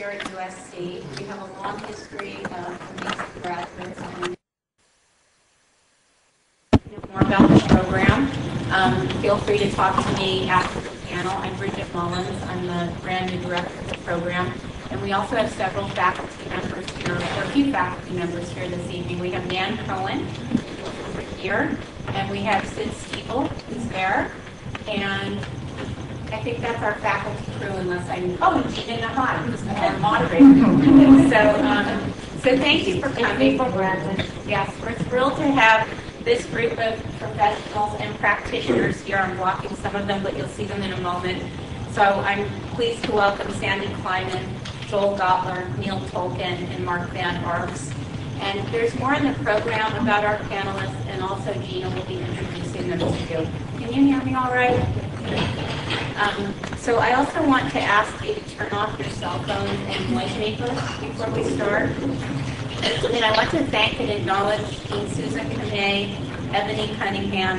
here at USC. We have a long history of amazing graduates. More about the program. Um, feel free to talk to me after the panel. I'm Bridget Mullins. I'm the brand new director of the program. And we also have several faculty members here, or a few faculty members here this evening. We have Nan Cohen here, and we have Sid Stebel, who's there. And I think that's our faculty crew unless I'm, oh, and who's our moderator. So, um, so thank you for coming. Yes, we're thrilled to have this group of professionals and practitioners here. I'm blocking some of them, but you'll see them in a moment. So I'm pleased to welcome Sandy Climan, Joel Gotler, Neil Tolkin, and Mark Von Arx. And there's more in the program about our panelists, and also Gina will be introducing them to you. Can you hear me all right? Um, so I also want to ask you to turn off your cell phones and noise makers before we start. And I want to thank and acknowledge Dean Susan Kamei, Ebony Cunningham,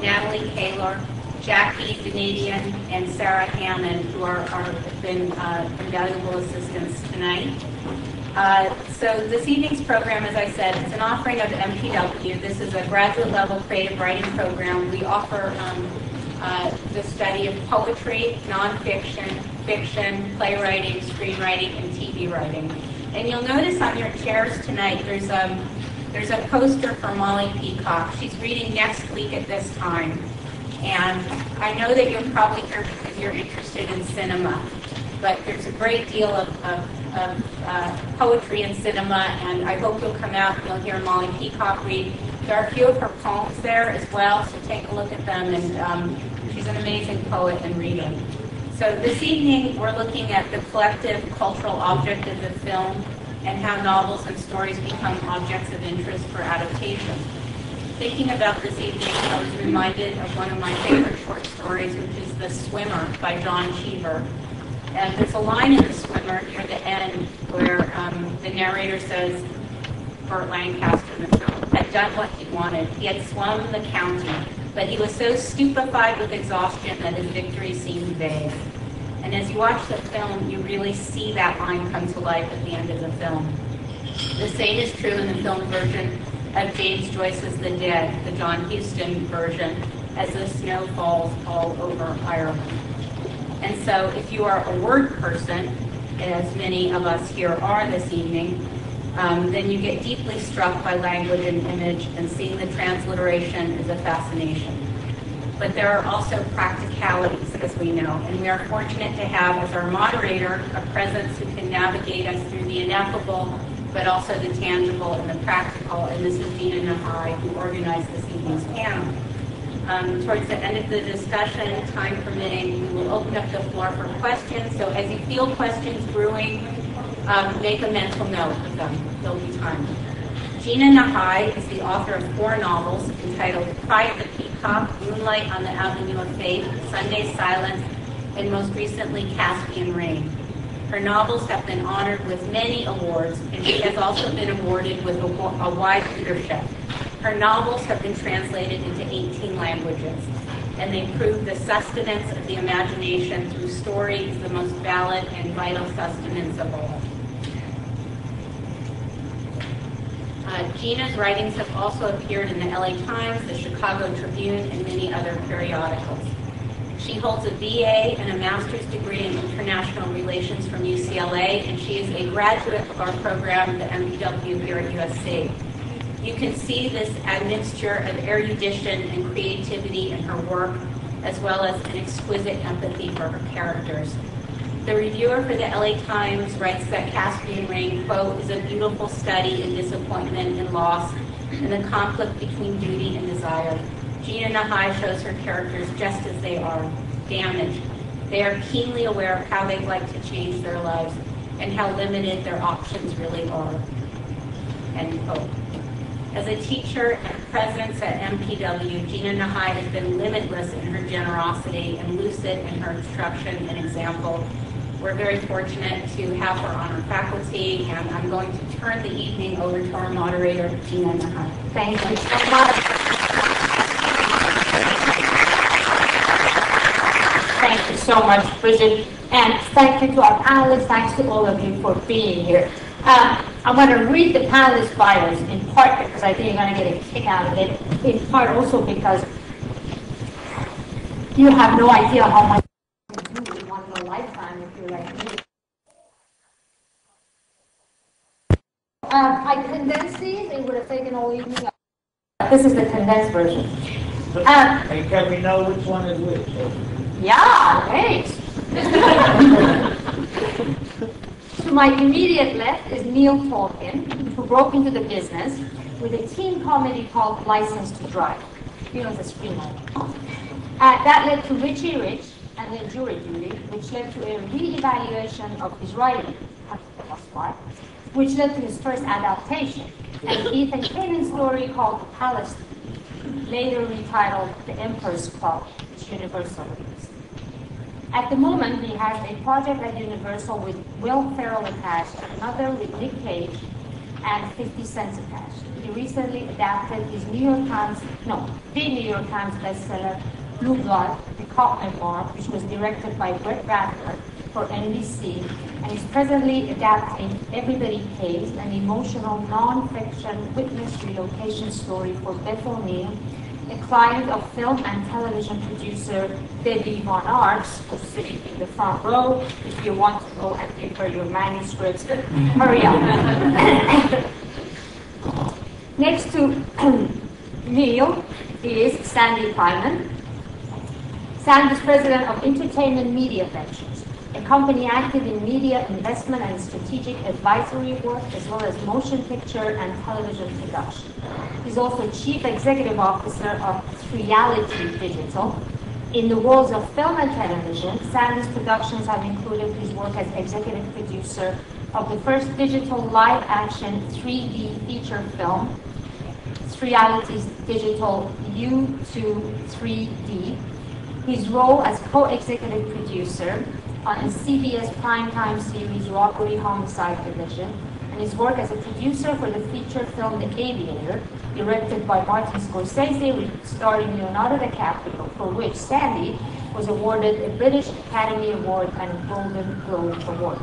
Natalie Kaler, Jackie Vanadian, and Sarah Hammond, who are, are have been uh, invaluable assistants tonight. Uh, so this evening's program, as I said, is an offering of MPW. This is a graduate level creative writing program. We offer um, uh, the study of poetry, nonfiction, fiction, playwriting, screenwriting, and TV writing. And you'll notice on your chairs tonight, there's a, there's a poster for Molly Peacock. She's reading next week at this time. And I know that you're probably here because you're interested in cinema, but there's a great deal of, of, of uh, poetry in cinema, and I hope you'll come out and you'll hear Molly Peacock read. There are a few of her poems there as well, so take a look at them, and um, she's an amazing poet and reader. So this evening, we're looking at the collective cultural object of the film and how novels and stories become objects of interest for adaptation. Thinking about this evening, I was reminded of one of my favorite short stories, which is The Swimmer by John Cheever. And there's a line in The Swimmer near the end where um, the narrator says, Burt Lancaster had done what he wanted. He had swum the county but he was so stupefied with exhaustion that his victory seemed vague. And as you watch the film, you really see that line come to life at the end of the film. The same is true in the film version of James Joyce's The Dead, the John Huston version, as the snow falls all over Ireland. And so if you are a word person, as many of us here are this evening, um, then you get deeply struck by language and image, and seeing the transliteration is a fascination. But there are also practicalities, as we know, and we are fortunate to have as our moderator a presence who can navigate us through the ineffable, but also the tangible and the practical, and this is Gina Nahai, who organized this evening's panel. Um, towards the end of the discussion, time permitting, we will open up the floor for questions. So as you feel questions brewing, um, make a mental note of them. There'll be time. Gina Nahai is the author of four novels entitled Cry of the Peacock, Moonlight on the Avenue of Faith, Sunday Silence, and most recently Caspian Rain. Her novels have been honored with many awards, and she has also been awarded with a, a wide readership. Her novels have been translated into 18 languages, and they prove the sustenance of the imagination through story is the most valid and vital sustenance of all. Uh, Gina's writings have also appeared in the LA Times, the Chicago Tribune, and many other periodicals. She holds a BA and a master's degree in international relations from UCLA, and she is a graduate of our program, the MPW here at USC. You can see this admixture of erudition and creativity in her work, as well as an exquisite empathy for her characters. The reviewer for the LA Times writes that Caspian Rain, quote, is a beautiful study in disappointment and loss and the conflict between duty and desire. Gina Nahai shows her characters just as they are, damaged. They are keenly aware of how they'd like to change their lives and how limited their options really are. End quote. As a teacher and presence at MPW, Gina Nahai has been limitless in her generosity and lucid in her instruction and example we're very fortunate to have her on our faculty, and I'm going to turn the evening over to our moderator, Gina Nahai. Thank you so much. Thank you so much, Bridget. And thank you to our panelists. Thanks to all of you for being here. Um, I'm going to read the panelists' bios in part because I think you're going to get a kick out of it. In part also because you have no idea how much you do in one lifetime if you're like me. Um, I condensed these. It would have taken all evening. This is the condensed version. Um, Hey, can we know which one is which? yeah, great. to my immediate left is Neil Tolkin, who broke into the business with a teen comedy called License to Drive. He was a screenwriter. Uh, that led to Richie Rich and then Jury Duty, which led to a re-evaluation of his writing, which led to his first adaptation, an Ethan Canin story called Palace, later retitled The Emperor's Club, which Universal released. At the moment, he has a project at Universal with Will Ferrell attached, another with Nick Cage, and 50 Cent attached. He recently adapted his New York Times, no, the New York Times bestseller, Blue Blood, The Cop and Memoir, which was directed by Brett Ratner for NBC, and is presently adapting Everybody Pays, an emotional non-fiction witness relocation story for Beth O'Neill, a client of film and television producer Debbie Von Arx, who's sitting in the front row. If you want to go and give her your manuscripts, hurry up. Next to Neil is Sandy Climan. Sandy is president of Entertainment Media Ventures, a company active in media investment and strategic advisory work, as well as motion picture and television production. He's also chief executive officer of Reality Digital. In the worlds of film and television, Sandy's productions have included his work as executive producer of the first digital live action 3D feature film, Reality's digital U2 3D, his role as co-executive producer on the CBS primetime series Robbery Homicide Division, and his work as a producer for the feature film The Aviator, directed by Martin Scorsese, starring Leonardo DiCaprio, for which Sandy was awarded a British Academy Award and a Golden Globe Award.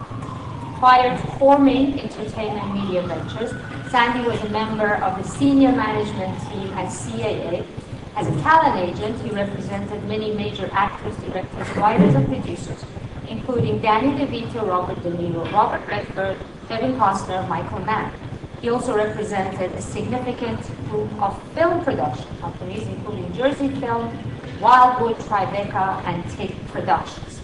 Prior to forming Entertainment Media Ventures, Sandy was a member of the senior management team at CAA. As a talent agent, he represented many major actors, directors, writers, and producers, including Danny DeVito, Robert De Niro, Robert Redford, Kevin Costner, Michael Mann. He also represented a significant group of film production companies, including Jersey Film, Wildwood, Tribeca, and Take Productions.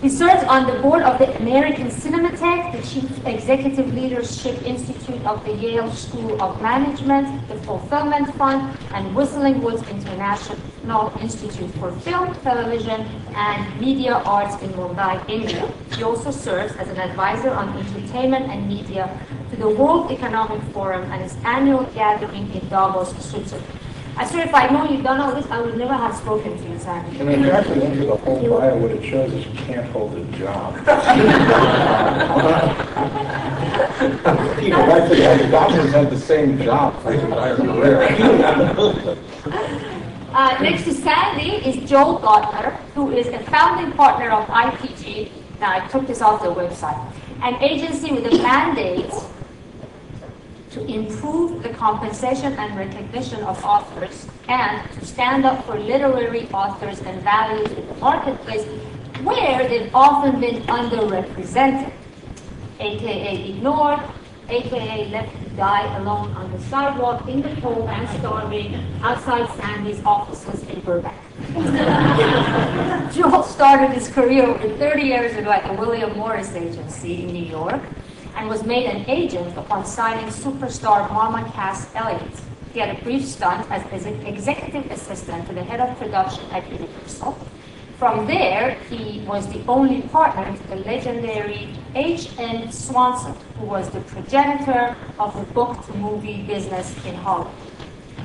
He serves on the board of the American Cinematheque, the Chief Executive Leadership Institute of the Yale School of Management, the Fulfillment Fund, and Whistling Woods International Institute for Film, Television, and Media Arts in Mumbai, India. He also serves as an advisor on entertainment and media to the World Economic Forum and its annual gathering in Davos, Switzerland. I swear if I know you've done all this, I would never have spoken to you, Sandy. And actually enter the whole bio, what it shows is you can't hold a job. People actually have doctors had the same job for his entire career. Uh, next to Sandy is Joel Gotler, who is a founding partner of IPG. Now, I took this off the website. An agency with a mandate to improve the compensation and recognition of authors and to stand up for literary authors and values in the marketplace where they've often been underrepresented, aka ignored, aka left to die alone on the sidewalk in the cold and starving outside Sandy's offices in Burbank. Joel started his career over 30 years ago at the William Morris Agency in New York and was made an agent upon signing superstar Mama Cass Elliot. He had a brief stunt as, executive assistant to the head of production at Universal. From there, he was the only partner to the legendary H.N. Swanson, who was the progenitor of the book-to-movie business in Hollywood.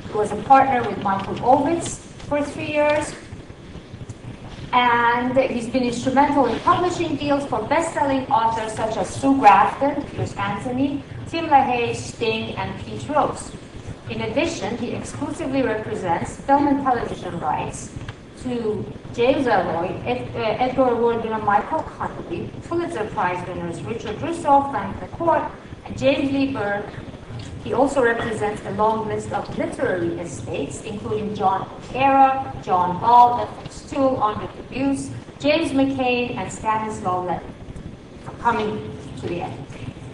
He was a partner with Michael Ovitz for three years, and he's been instrumental in publishing deals for best-selling authors such as Sue Grafton, Piers Anthony, Tim LaHaye, Sting, and Pete Rose. In addition, he exclusively represents film and television rights to James Ellroy, Ed, uh, Edgar Award winner Michael Connelly, Pulitzer Prize winners Richard Russo, Frank McCourt, and James Lee Burke. He also represents a long list of literary estates, including John O'Hara, John Ball, F.X. Toole, Andre Dubus, James M. Cain, and Stanislaw Lem. Coming to the end.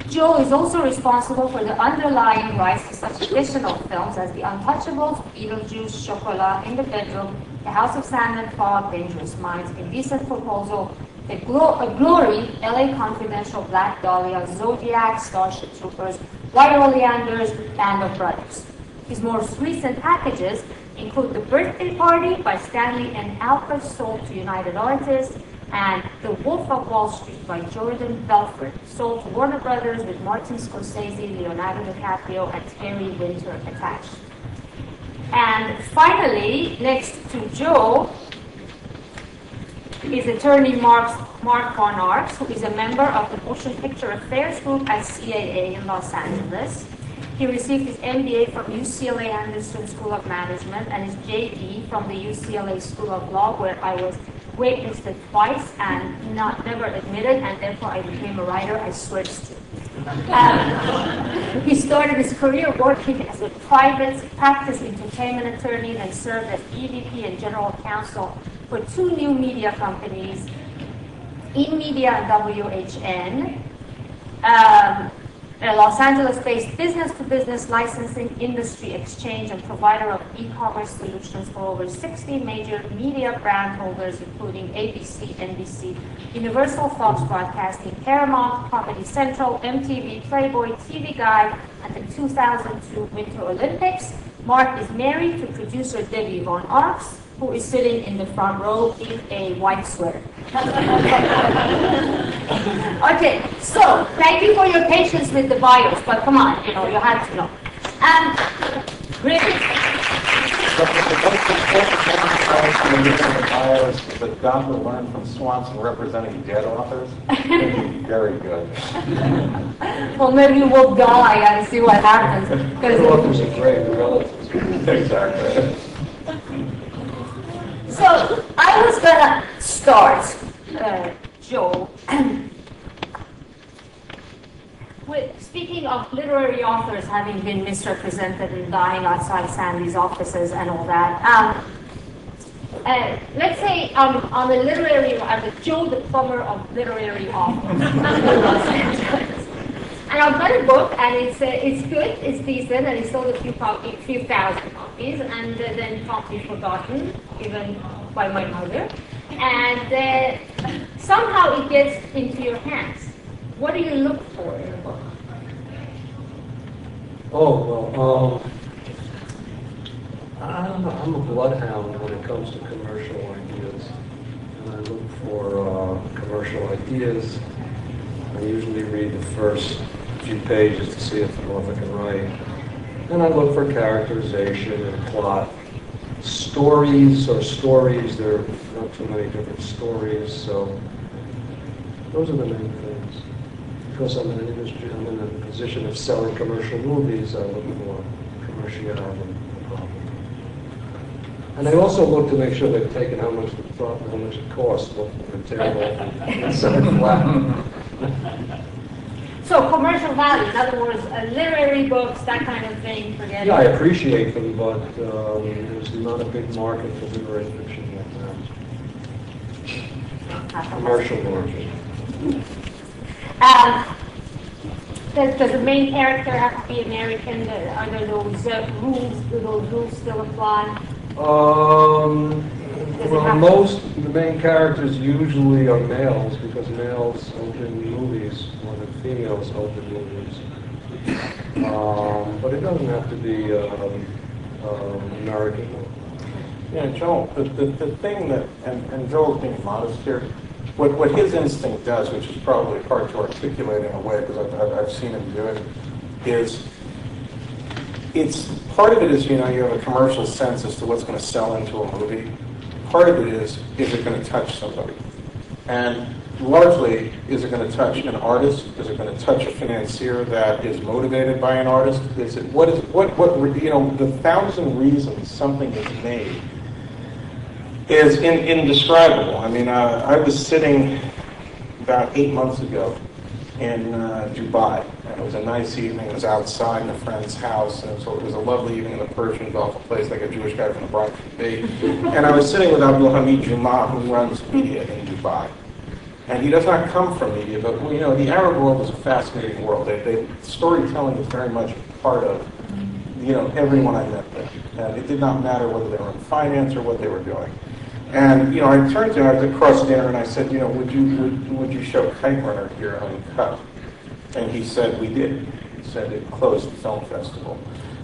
Joe is also responsible for the underlying rights to such additional films as The Untouchables, Beetlejuice, Chocolat, In the Bedroom, The House of Sand and Fog, Dangerous Minds, Indecent Proposal, The Glo- Glory, LA Confidential, Black Dahlia, Zodiac, Starship Troopers, White Oleanders, Band of Brothers. His most recent packages include The Birthday Party by Stanley and Alfred sold to United Artists, and The Wolf of Wall Street by Jordan Belfort, sold to Warner Brothers with Martin Scorsese, Leonardo DiCaprio, and Terry Winter attached. And finally, next to Joe, is attorney Mark, Mark Von Arx, who is a member of the Motion Picture Affairs Group at CAA in Los Angeles. He received his MBA from UCLA Anderson School of Management and his JD from the UCLA School of Law, where I was waitlisted twice and not never admitted, and therefore I became a writer I switched. Um, he started his career working as a private practice entertainment attorney and served as EVP and general counsel for two new media companies, In Media and WHN, um, a Los Angeles-based business-to-business licensing industry exchange and provider of e-commerce solutions for over 60 major media brand holders, including ABC, NBC, Universal Fox Broadcasting, Paramount, Comedy Central, MTV, Playboy, TV Guide, and the 2002 Winter Olympics. Mark is married to producer Debbie Von Arx, who is sitting in the front row in a white sweater. okay, so thank you for your patience with the bios, but come on, you know, you had to know. Um, The dumb to learn from Swanson representing dead authors, very good. well, maybe we'll die and see what happens. Because Authors are great, relatives. Exactly. So I was gonna start, uh, Joe. With, speaking of literary authors having been misrepresented and dying outside Sandy's offices and all that, um, uh, let's say I'm, I'm a literary, I'm a Joe the plumber of literary authors in Los Angeles. And I've got a book, and it's uh, it's good, it's decent, and it sold a few copy, few thousand copies, and uh, then promptly forgotten, even by my mother. And uh, somehow it gets into your hands. What do you look for in a book? Oh, well, um, I don't know, I'm a bloodhound when it comes to commercial ideas. And I look for uh, commercial ideas. I usually read the first few pages to see if the author can write. And I look for characterization and plot. Stories or stories, there are not too many different stories, so those are the main things. Because I'm in an industry, I'm in a position of selling commercial movies, I look for commerciality. And I also look to make sure they've taken how much the thought, how much it costs, what the material, and sell it flat. So commercial value, in other words, uh, literary books, that kind of thing, forget Yeah, I appreciate them, but um, there's not a big market for literary fiction right now. Commercial market. Um, does, does the main character have to be American? Are there those uh, rules, do those rules still apply? Um, it well, have- most, the main characters usually are males, because males open movies more than females open movies. Um, but it doesn't have to be, um, um, American. Yeah, Joel, the, the, the thing that, and, and Joel's being modest here, what, what his instinct does, which is probably hard to articulate in a way, because I've, I've, I've seen him do it, is it's, part of it is, you know, you have a commercial sense as to what's going to sell into a movie. Part of it is, is it going to touch somebody? And largely, is it going to touch an artist? Is it going to touch a financier that is motivated by an artist? Is it, what is, what, what, you know, the thousand reasons something is made is in, indescribable. I mean, uh, I was sitting about eight months ago in uh, Dubai. It was a nice evening. It was outside in a friend's house, and so it was a lovely evening in the Persian Gulf, a place like a Jewish guy from the Bronx would be. And I was sitting with Abdul Hamid Juma, who runs media in Dubai. And he does not come from media, but you know, the Arab world is a fascinating world. They, they, storytelling is very much part of you know everyone I met there. And it did not matter whether they were in finance or what they were doing. And you know, I turned to him, I was across dinner, and I said, you know, would you would, would you show Kite Runner here uncut? And he said, we did. He said it closed the film festival.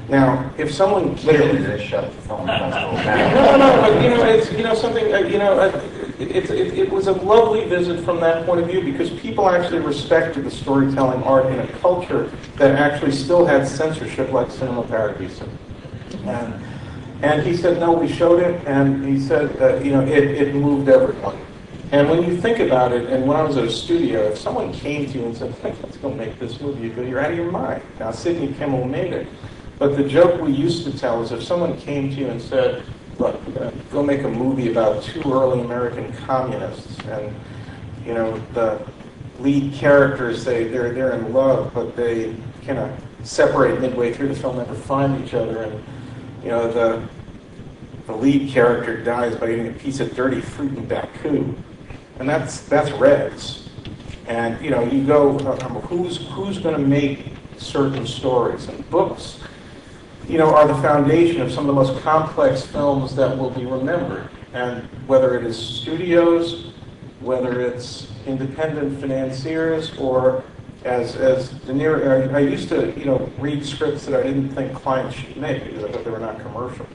Now, if someone literally they shut the film festival down. no, no, but you know, it's you know something. Uh, you know, uh, it, it, it was a lovely visit from that point of view because people actually respected the storytelling art in a culture that actually still had censorship, like Cinema Paradiso. And and he said, no, we showed it, and he said, uh, you know, it, it moved everyone. And when you think about it, and when I was at a studio, if someone came to you and said, hey, let's go make this movie, you'd go, you're out of your mind. Now, Sidney Kimmel made it. But the joke we used to tell is if someone came to you and said, look, uh, go make a movie about two early American communists, and, you know, the lead characters, they, they're, they're in love, but they kind of separate midway through the film, never find each other, and you know, the, the lead character dies by eating a piece of dirty fruit in Baku. And that's, that's Reds. And, you know, you go, um, who's, who's going to make certain stories? And books, you know, are the foundation of some of the most complex films that will be remembered. And whether it is studios, whether it's independent financiers, or as as De Niro, I, I used to you know read scripts that I didn't think clients should make because I thought they were not commercial.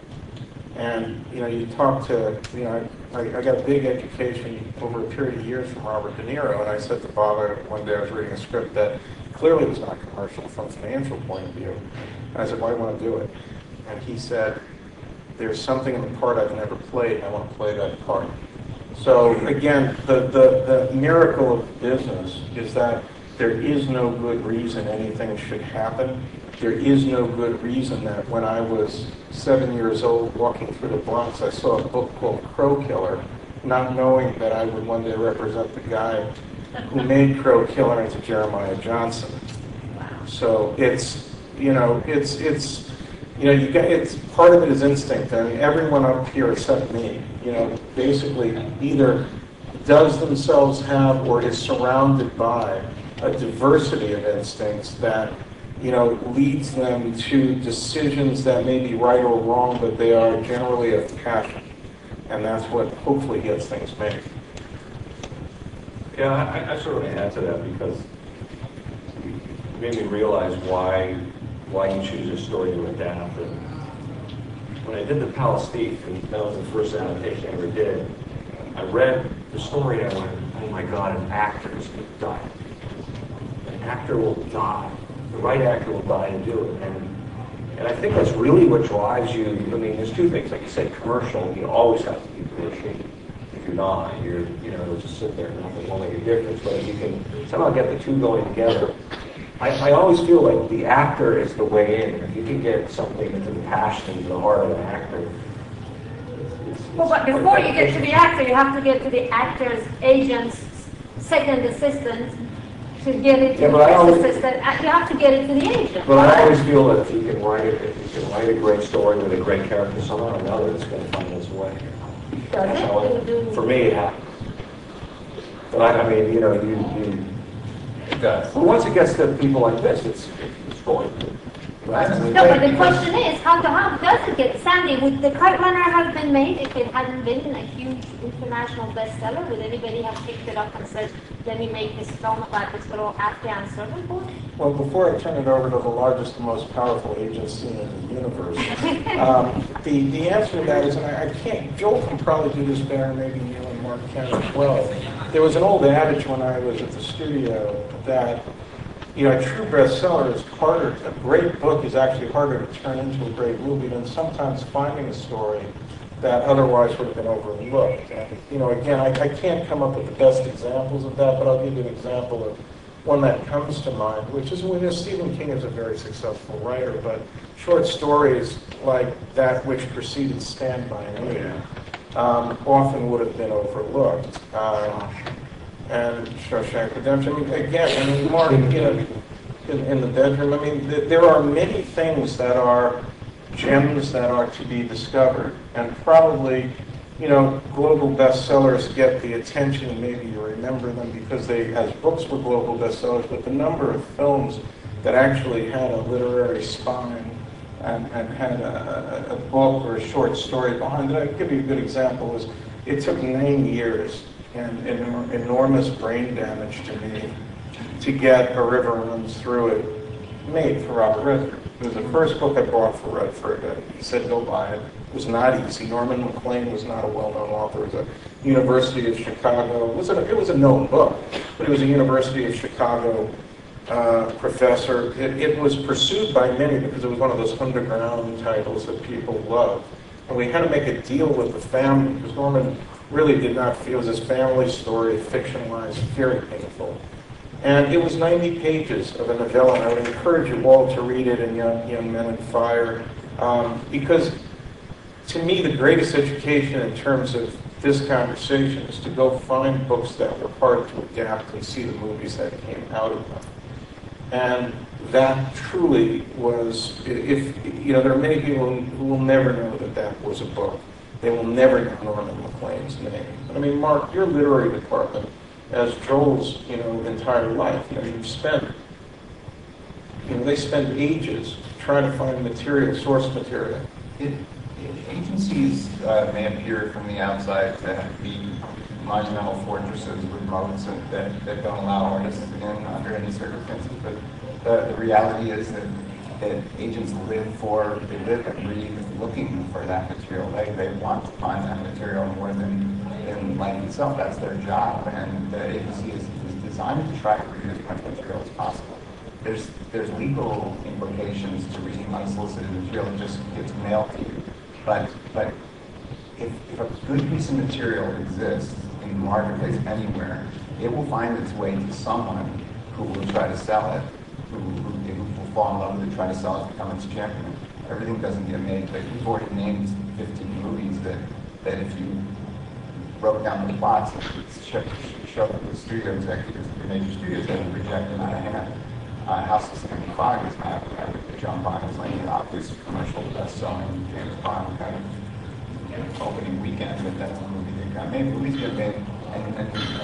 And you know, you talk to you know, I, I got a big education over a period of years from Robert De Niro, and I said to Bob one day I was reading a script that clearly was not commercial from a financial point of view. And I said, "Why do you want to do it?" And he said, "There's something in the part I've never played, and I want to play that part." So again, the, the, the miracle of business is that there is no good reason anything should happen. There is no good reason that when I was seven years old walking through the Bronx, I saw a book called Crow Killer, not knowing that I would one day represent the guy who made Crow Killer into Jeremiah Johnson. So it's, you know, it's, it's, you know, you get, it's, part of it is instinct. I mean, everyone up here except me, you know, basically either does themselves have or is surrounded by a diversity of instincts that you know leads them to decisions that may be right or wrong, but they are generally of passion, and that's what hopefully gets things made. Yeah, I, I sort of add to that because it made me realize why why you choose a story to adapt. And when I did the Palace Thief, and that was the first adaptation I ever did, I read the story and I went, oh my God, an actor's An actor will die. The right actor will die and do it. And and I think that's really what drives you. I mean, there's two things. Like you said, commercial. You always have to be commercial. If you're not, you're you know you'll just sit there and nothing will make a difference. But if you can somehow get the two going together, I, I always feel like the actor is the way in. If you can get something that's a passion to the heart of the actor. Well, but before you get to the actor, you have to get to the actor's agent's second assistant to get it to Yeah, the but I always- assistant. Uh, You have to get it to the agent. But I always feel that if you can write it, if you can write a great story with a great character, somehow or another, it's going to find its way. Does That's it? how Do- do- For me, it happens. But I, I mean, you know, you, you, It does. well, once it gets to people like this, it's, it's going. Right? No, but the question is, how, how does it get, Sandy, would the Kite Runner have been made if it hadn't been a huge international bestseller? Would anybody have picked it up and said, let me make this film about this little Afghan servant boy? Well, before I turn it over to the largest and most powerful agency in the universe, um, the, the answer to that is, and I, I can't, Joel can probably do this better, maybe you and Mark can as well. There was an old adage when I was at the studio that, you know, a true bestseller is harder, a great book is actually harder to turn into a great movie than sometimes finding a story that otherwise would have been overlooked. And, you know, again, I, I can't come up with the best examples of that, but I'll give you an example of one that comes to mind, which is when Stephen King is a very successful writer, but short stories like that which preceded Stand By Me um, often would have been overlooked. Um, and Redemption, I mean, again, I mean, Mark, you know, in, in the bedroom, I mean, th- there are many things that are gems that are to be discovered. And probably, you know, global bestsellers get the attention, maybe you remember them because they, as books were global bestsellers, but the number of films that actually had a literary spine and, and had a, a, a book or a short story behind it. I'll give you a good example. Is it took nine years and, enormous brain damage to me to get A River Runs Through It made for Robert Redford. It was the first book I bought for Redford. He said, go buy it. It was not easy. Norman Maclean was not a well-known author. It was a University of Chicago. It was a, it was a known book, but it was a University of Chicago uh, professor. It, it was pursued by many because it was one of those underground titles that people loved. And we had to make a deal with the family because Norman really did not feel it was his family story, fictionalized, very painful. And it was 90 pages of a novella, and I would encourage you all to read it in Young, Young Men and Fire, um, because to me, the greatest education in terms of this conversation is to go find books that were hard to adapt and see the movies that came out of them. And that truly was, if, you know, there are many people who will never know that that was a book. They will never know Norman Maclean's name. But I mean, Mark, your literary department, as Joel's, you know, entire life, you know, you've spent, you know, they spend ages trying to find material, source material. It, agencies uh, may appear from the outside to be monumental fortresses with moats that, that don't allow artists in under any circumstances, but the, the reality is that, that agents live for, they live and breathe looking for that material. They, they want to find that material more than, than life itself. That's their job, and the agency is, is designed to try to produce as much material as possible. There's, there's legal implications to reading unsolicited material that just gets mailed to you. But, but if, if a good piece of material exists in the marketplace anywhere, it will find its way to someone who will try to sell it, who, who, fall in love with it, try to sell it, become its champion. Everything doesn't get made, but we've already named 15 movies that, that if you wrote down the plots, show, show the studio executives, the major studios, they would reject them out of hand. Uh, House of 75 is now uh, John Bond is like the obvious commercial best-selling James Bond kind of opening weekend, but that's a movie that got made. Movies get made, and, and,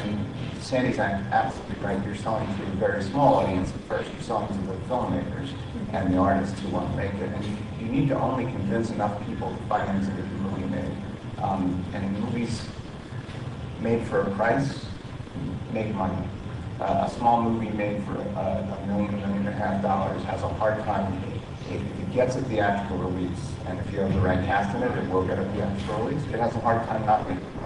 Sandy's absolutely right. You're selling to a very small audience at first. You're selling to the filmmakers and the artists who want to make it. And you, you need to only convince enough people to finance to get the movie made. Um, and movies made for a price make money. Uh, a small movie made for uh, a million, million and a half dollars has a hard time. If it gets a theatrical release, and if you have the right cast in it, it will get a theatrical release. It has a hard time not making.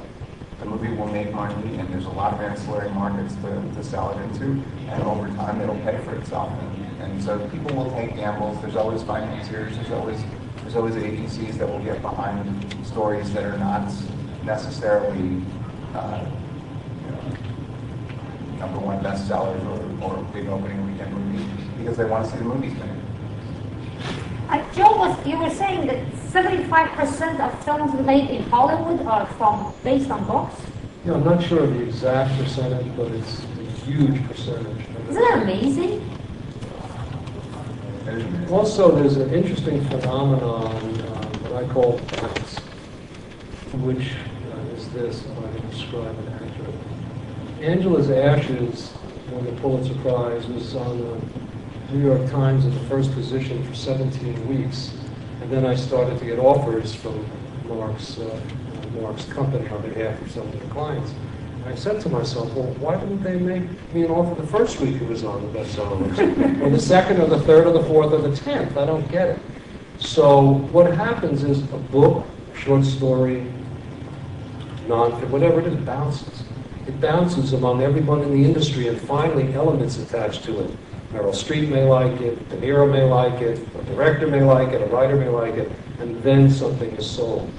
The movie will make money, and there's a lot of ancillary markets to, to sell it into, and over time it'll pay for itself. And, and so people will take gambles. There's always financiers. There's always there's always agencies that will get behind stories that are not necessarily. Uh, you know, number one bestsellers or, or big opening weekend movies because they want to see the movies made. Uh, Joe, was, you were saying that 75% of films made in Hollywood are from based on books. Yeah, I'm not sure of the exact percentage, but it's a huge percentage. Isn't that amazing? Also, there's an interesting phenomenon, uh, what I call bounce, which uh, is this, if I can describe it accurately. Angela's Ashes, won the Pulitzer Prize, was on the New York Times in the first position for 17 weeks. And then I started to get offers from Mark's, uh, Mark's company on behalf of some of their clients. I said to myself, well, why didn't they make me an offer the first week it was on the bestseller list? or the second, or the third, or the fourth, or the tenth? I don't get it. So what happens is a book, short story, non whatever it is, bounces. It bounces among everyone in the industry, and finally elements attached to it. Meryl Streep may like it, De Niro may like it, a director may like it, a writer may like it, and then something is sold.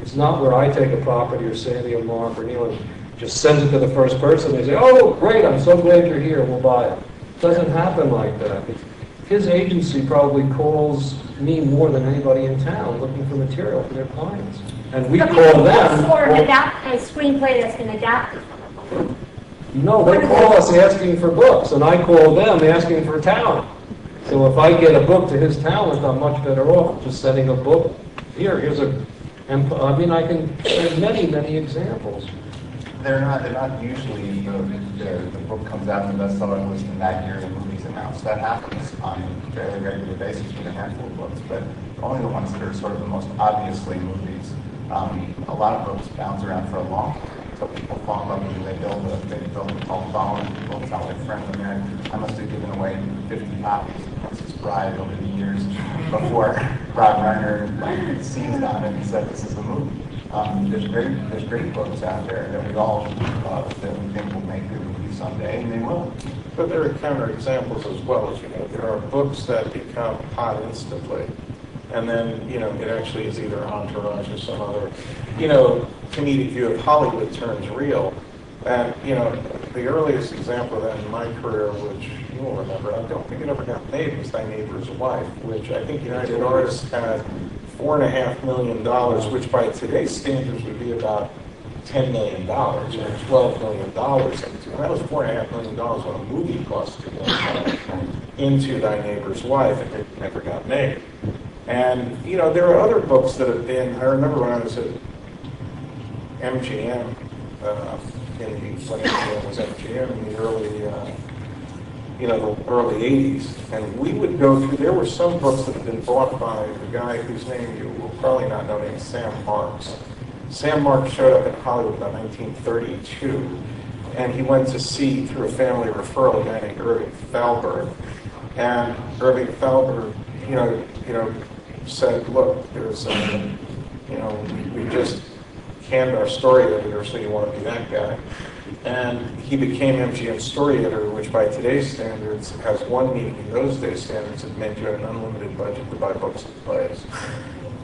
It's not where I take a property or Sandy or Mark or Neil and just send it to the first person. They say, "Oh, great! I'm so glad you're here. We'll buy it." It doesn't happen like that. It's- his agency probably calls me more than anybody in town looking for material for their clients. And we But call them. Or well, adapt, a screenplay that's been adapted. No, they call us asking for books, and I call them asking for talent. So if I get a book to his talent, I'm much better off just sending a book. Here, here's a, and, I mean, I can send many, many examples. They're not, they're not usually, the, the, the book comes out and the bestseller list in that year, the movie's announced. That happens on a fairly regular basis with a handful of books, but only the ones that are sort of the most obviously movies. Um, a lot of books bounce around for a long time. Love with them, they build a, they build a cult following, people their friends, I mean, I must have given away fifty copies of Princess Bride over the years before Rob Reiner like seized on it and said, this is a movie. Um, there's great, there's great books out there that we all love, that we think will make good movies someday, and they will. But there are counterexamples as well, as you know. There are books that become hot instantly, and then, you know, it actually is either Entourage or some other, you know, comedic view of Hollywood turns real. And, you know, the earliest example of that in my career, which you will remember, I don't think it ever got made, was Thy Neighbor's Wife, which I think United Artists had four and a half million dollars, which by today's standards would be about ten million dollars or twelve million dollars into. And that was four and a half million dollars on a movie cost million dollars into Thy Neighbor's Wife, and it never got made. And, you know, there are other books that have been, I remember when I was at MGM, uh, in the, when MGM was MGM in the early, uh, you know, the early 80s, and we would go through, there were some books that had been bought by the guy whose name you will probably not know, named Sam Marx. Sam Marx showed up in Hollywood about 1932, and he went to see, through a family referral, a guy named Irving Thalberg. And Irving Thalberg, you know, you know, said, look, there's, a, you know, we we just canned our story editor, so you want to be that guy. And he became MGM story editor, which by today's standards has one meaning. In those days standards, it meant you had an unlimited budget to buy books and plays.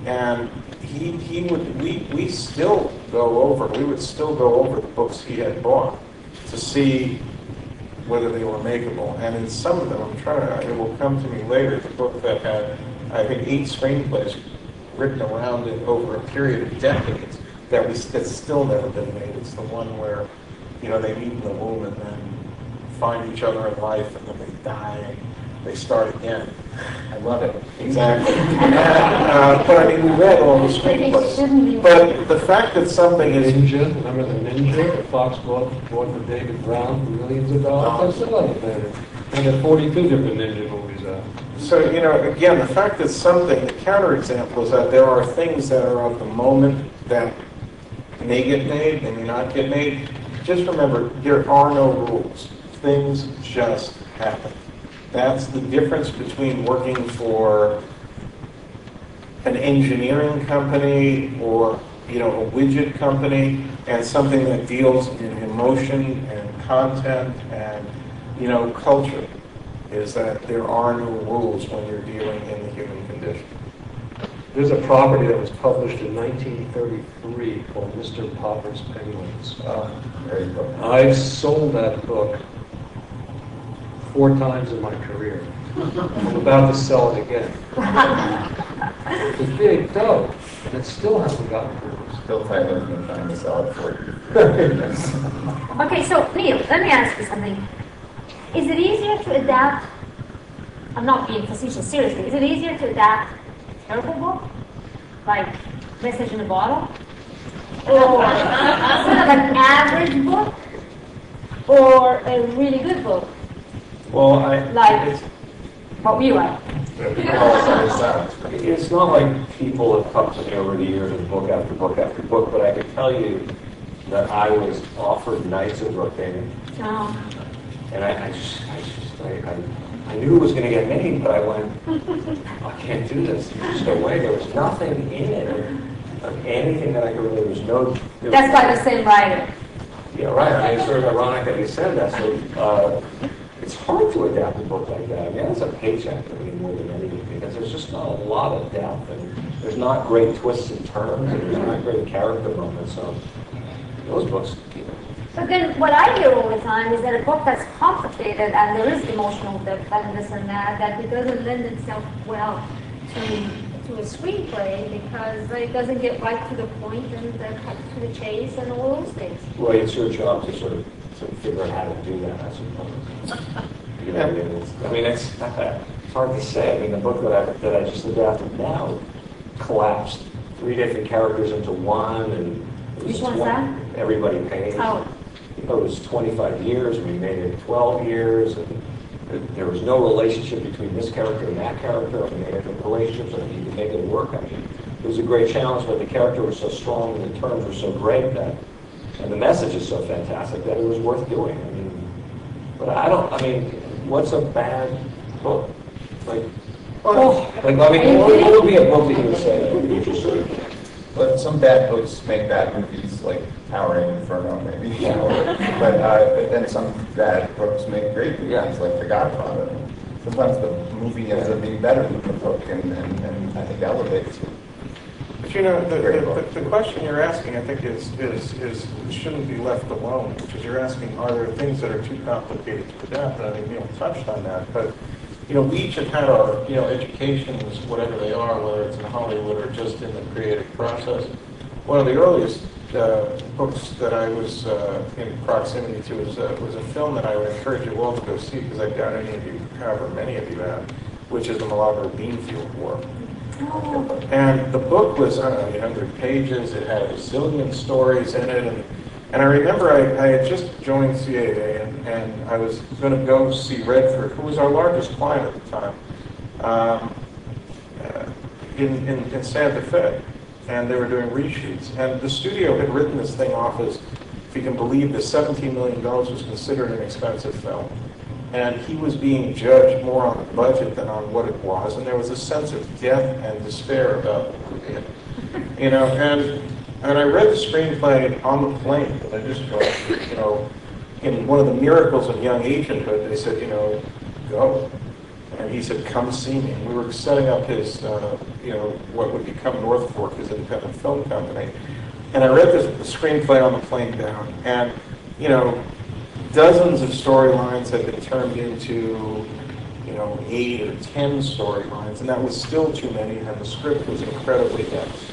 And he, he would, we, we still go over, we would still go over the books he had bought to see whether they were makeable. And in some of them, I'm trying to, it will come to me later, the book that had, I think, eight screenplays written around it over a period of decades that we, that's still never been made. It's the one where, you know, they meet in the womb and then find each other in life and then they die and they start again. I love it. Exactly. uh, but I mean, we read all the screenplays. But the fact that something is Ninja, remember the Ninja, the Fox bought, bought for David Brown for millions of dollars? That's still out there. And there are 42 different Ninja movies out. So, you know, again, the fact that something, the counterexample is that there are things that are of the moment that may get made, they may not get made. Just remember, there are no rules. Things just happen. That's the difference between working for an engineering company or, you know, a widget company and something that deals in emotion and content and, you know, culture is that there are no rules when you're dealing in the human condition. There's a property that was published in 1933 called Mr. Popper's Penguins. Uh, very good. I've sold that book four times in my career. I'm about to sell it again. It's a big dough, and it still hasn't gotten produced. Still tight lipped and trying to sell it for you. Okay, so Neil, let me ask you something. Is it easier to adapt, I'm not being facetious, seriously, is it easier to adapt a terrible book, like Message in a Bottle? Or sort of an average book? Or a really good book, Well, I, Like- it's, what we write? It's not like people have come to me over the years with book after book after book, but I can tell you that I was offered Knights of Brookhaven, No. And I, I just, I just, I, I, I knew it was going to get made, but I went, I can't do this. There's no way. There was nothing in it of anything that I could really. There was no. there That's was- by the same writer. Yeah, right. I mean, it's sort of ironic that you said that. So, uh, it's hard to adapt a book like that. I mean, it's a paycheck, for me more than anything, because there's just not a lot of depth, and there's not great twists and turns, and there's not great character moments. So, those books, But then what I hear all the time is that a book that's complicated and there is emotional depth and this and that, that it doesn't lend itself well to, to a screenplay because it doesn't get right to the point and cut to the chase and all those things. Well, it's your job to sort of, sort of figure out how to do that, I suppose. You know, I mean, it's, I mean, it's, it's hard to say. I mean, the book that I, that I just adapted now collapsed three different characters into one and. it was Which one's 20 that? Everybody Pays. Oh. It was 25 years, we made it 12 years, and there- was no relationship between this character and that character. I mean, they had no relationships, and you could make it work. I mean, it was a great challenge, but the character was so strong and the terms were so great that, and the message is so fantastic that it was worth doing. I mean, but I don't, I mean, what's a bad book? Like, Well, like, I mean, what what would be a book that you would say that would be interesting? But some bad books make bad movies, like Towering Inferno, maybe, you know. But, uh, but then some bad books make great movies, Yeah. like The Godfather. Sometimes the movie ends up being better than the book, and, and, and I think elevates it. But you know, the, the, the question you're asking, I think, is, is, is, shouldn't be left alone, because you're asking, are there things that are too complicated to adapt? And I think Neil touched on that, but, you know, we each have had our, you know, educations, whatever they are, whether it's in Hollywood or just in the creative process. One of the earliest uh, books that I was uh, in proximity to was, uh, was a film that I would encourage you all to go see, because I doubt any of you have, or many of you have, which is the Milagro Beanfield War. And the book was, I don't know, 800 pages. It had a zillion stories in it. And, and I remember I, I had just joined CAA and, and I was going to go see Redford, who was our largest client at the time, um, uh, in, in, in Santa Fe. And they were doing reshoots. And the studio had written this thing off as, if you can believe this, $17 million was considered an expensive film and he was being judged more on the budget than on what it was, and there was a sense of death and despair about it. You know, and and I read the screenplay on the plane that I just got. You know, in one of the miracles of young agenthood, they said, you know, go. And he said, come see me. And we were setting up his, uh, you know, what would become North Fork, his independent film company. And I read this, the screenplay on the plane down, and, you know, dozens of storylines had been turned into, you know, eight or ten storylines, and that was still too many, and the script was incredibly dense.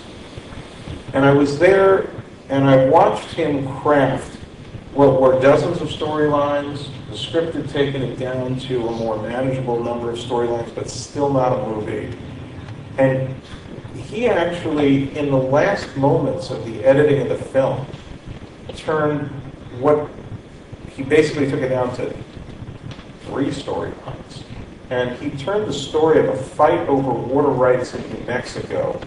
And I was there, and I watched him craft what were dozens of storylines. The script had taken it down to a more manageable number of storylines, but still not a movie. And he actually, in the last moments of the editing of the film, turned what he basically took it down to three storylines. And he turned the story of a fight over water rights in New Mexico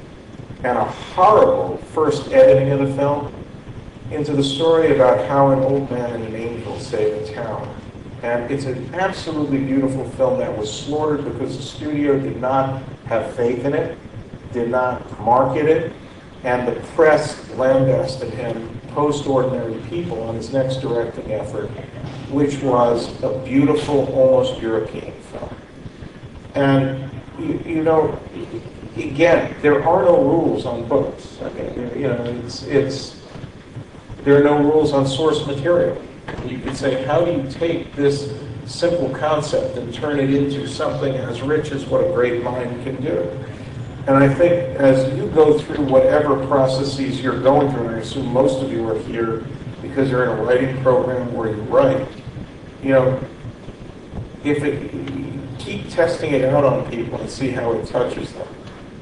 and a horrible first editing of the film into the story about how an old man and an angel save a town. And it's an absolutely beautiful film that was slaughtered because the studio did not have faith in it, did not market it, and the press lambasted him post-ordinary people on his next directing effort, which was a beautiful, almost European film. And, you, you know, again, there are no rules on books. I mean, you know, it's, it's, there are no rules on source material. You could say, how do you take this simple concept and turn it into something as rich as what a great mind can do? And I think as you go through whatever processes you're going through, and I assume most of you are here because you're in a writing program where you write, you know, if it, keep testing it out on people and see how it touches them.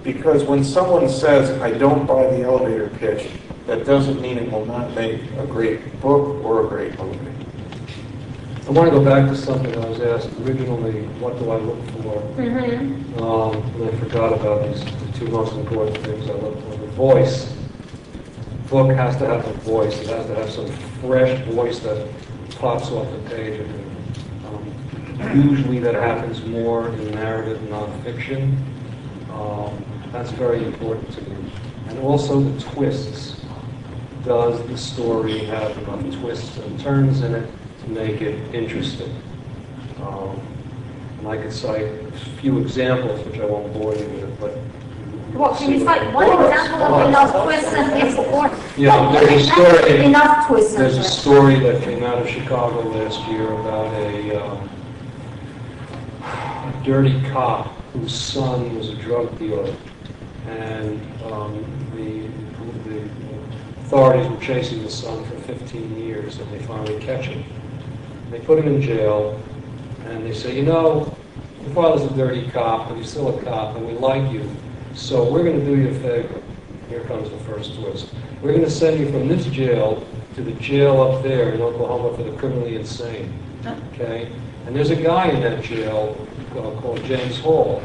Because when someone says, I don't buy the elevator pitch, that doesn't mean it will not make a great book or a great movie. I want to go back to something I was asked originally, what do I look for? Mm-hmm. Um, and I forgot about these, the two most important things I look for. The voice. Book has to have a voice. It has to have some fresh voice that pops off the page. Um, usually that happens more in narrative nonfiction. Um, that's very important to me. And also the twists. Does the story have enough twists and turns in it to make it interesting? Um, and I could cite a few examples, which I won't bore you with, but. Well, can you cite one example of enough twists and turns? Yeah, there's a story- Enough twists There's a story that came out of Chicago last year about a um, a dirty cop whose son was a drug dealer, and um, the, the authorities were chasing the son for 15 years, and they finally catch him. They put him in jail, and they say, you know, your father's a dirty cop, but he's still a cop, and we like you, so we're going to do you a favor. Here comes the first twist. We're going to send you from this jail to the jail up there in Oklahoma for the criminally insane. Okay? And there's a guy in that jail uh, called James Hall.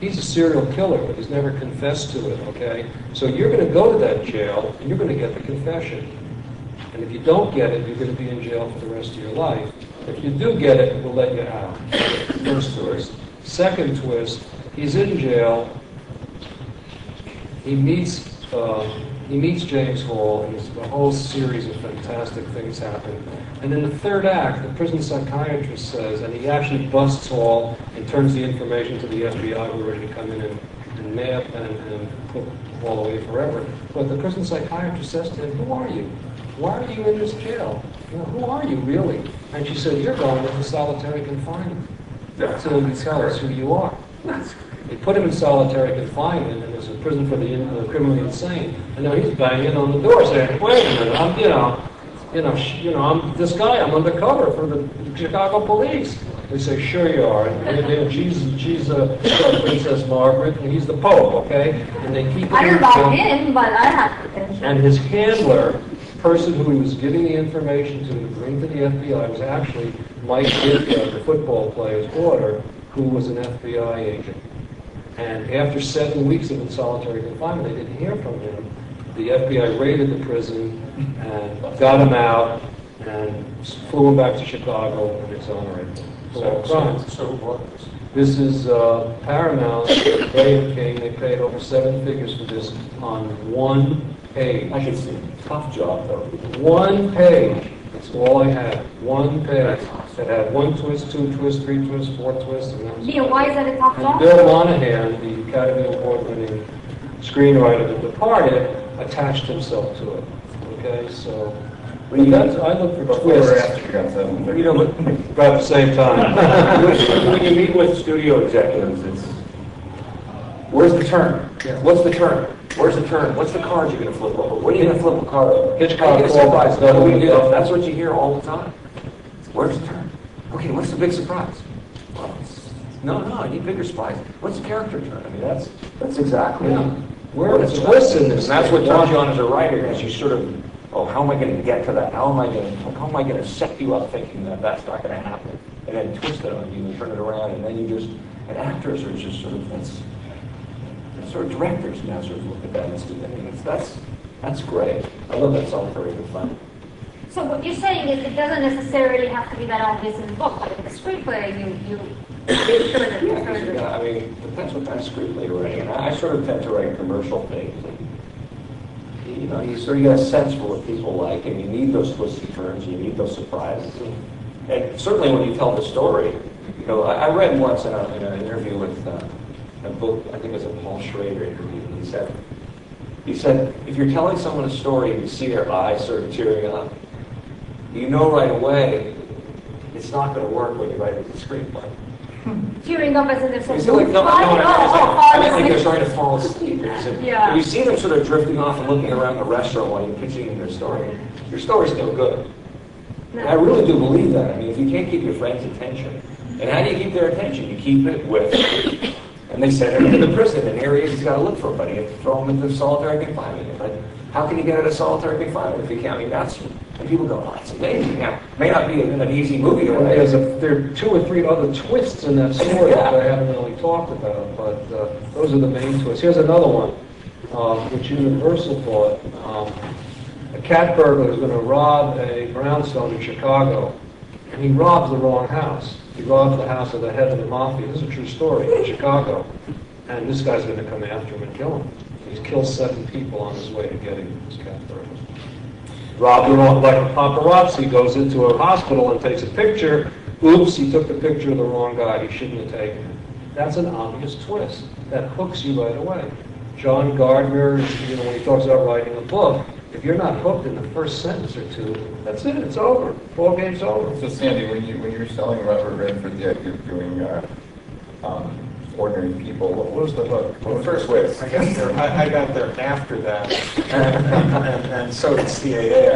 He's a serial killer, but he's never confessed to it, okay? So you're going to go to that jail, and you're going to get the confession. And if you don't get it, you're going to be in jail for the rest of your life. If you do get it, we'll let you out. First twist. Second twist, he's in jail. He meets, uh, he meets James Hall, and a whole series of fantastic things happen. And in the third act, the prison psychiatrist says, and he actually busts Hall and turns the information to the FBI who are ready to come in and, and map and, and put Hall away forever. But the prison psychiatrist says to him, who are you? Why are you in this jail? You know, who are you really? And she said, you're going into solitary confinement. Until you tell us who you are. They put him in solitary confinement, and there's a prison for the in- the criminally insane. And now he's banging on the door saying, wait a minute, I'm, you know, you know, sh- you know, I'm this guy, I'm undercover for the Chicago police. They say, sure you are. And then she's, she's uh, Princess Margaret, and he's the Pope, okay? And they keep him I don't in- know about him, but I have potential. and his handler, person who he was giving the information to, to bring to the FBI, was actually Mike Ditka, the football player's daughter, who was an FBI agent. And after seven weeks of in solitary confinement, they didn't hear from him. The FBI raided the prison and got him out and flew him back to Chicago and exonerated him. So, so, so what? This is uh, Paramount, Graham King, they paid over seven figures for this on one page. I can see. Tough job, though. One page, that's all I had, one page. That had one twist, two twists, three twists, four twists, and that was... Neil, why is that a tough And job? Bill Monahan, the Academy Award-winning screenwriter that departed, attached himself to it. Okay, so, but that's, I look for Before or twists. after you got seven figures? You know, but About the same time. when when you meet with studio executives, it's, where's the turn? What's the turn? Where's the turn? What's the card you're gonna flip over? When are you gonna flip a card over? Hitchcock How you gonna called surprise? No, we- That's what you hear all the time. Where's the turn? Okay, what's the big surprise? Well, No, no, I need bigger surprise. What's the character turn? I mean, that's, that's exactly. Yeah. Where what it's the about. twists in this And that's what turns you on as a writer, because you sort of, oh, how am I gonna get to that? How am I gonna, how am I gonna set you up thinking that that's not gonna happen? And then twist it on you and turn it around, and then you just, and actors are just sort of, that's, sort of directors now sort of look at that and see, I mean, it's, that's, that's great. I love that solitary fun. So what you're saying is it doesn't necessarily have to be that obvious in the book, but in the screenplay, you, you make sure that Yeah, I mean, depends what kind of screenplay you're writing. And I I sort of tend to write commercial things. and, You know, you sort of get a sense for what people like, and you need those twists and turns, you need those surprises. And- And certainly when you tell the story, you know, I I read once in, a, in an interview with uh, a book, I think it was a Paul Schrader interview, and he said, he said, if you're telling someone a story and you see their eyes sort of tearing up, you know right away it's not going to work when you write it as a screenplay. tearing up as in some see, like, no, no, no, no, Oh, oh, I think they're to fall asleep. Yeah. You see them sort of drifting off and looking around the restaurant while you're pitching in their story, your story's no good. And I really do believe that. I mean, if you can't keep your friend's attention, and how do you keep their attention? You keep it with, and they send him to the prison, and here he is, he's got to look for a buddy, and throw him into solitary confinement. But how can you get out of solitary confinement if you can't? I mean, that's, and people go, oh, it's amazing. Now, may not be an easy movie to write. There's a, there are two or three other twists in that story that I haven't really talked about, but uh, those are the main twists. Here's another one, uh, which Universal bought. Um, a cat burglar is going to rob a brownstone in Chicago, and he robs the wrong house. He robs the house of the head of the mafia. This is a true story in Chicago. And this guy's going to come after him and kill him. He's killed seven people on his way to getting this cat burglar robbed like a paparazzi goes into a hospital and takes a picture. Oops, he took the picture of the wrong guy. He shouldn't have taken it. That's an obvious twist that hooks you right away. John Gardner, you know, when he talks about writing a book, if you're not hooked in the first sentence or two, that's it. It's over. Ball game's over. So Sandy, when you, when you were selling Robert Redford the idea of doing, uh, um, ordinary people. What was the hook? Well, was first, the twist? I got there, I, I got there after that, and, and, and so did CAA.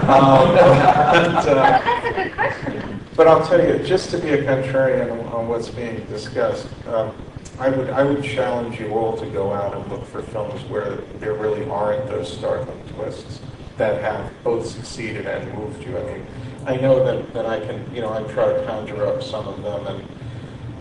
Um, but, uh, That's a good question. But I'll tell you, just to be a contrarian on- on what's being discussed, um, I would, I would challenge you all to go out and look for films where there really aren't those startling twists that have both succeeded and moved you. I mean, I know that, that I can, you know, I try to conjure up some of them and,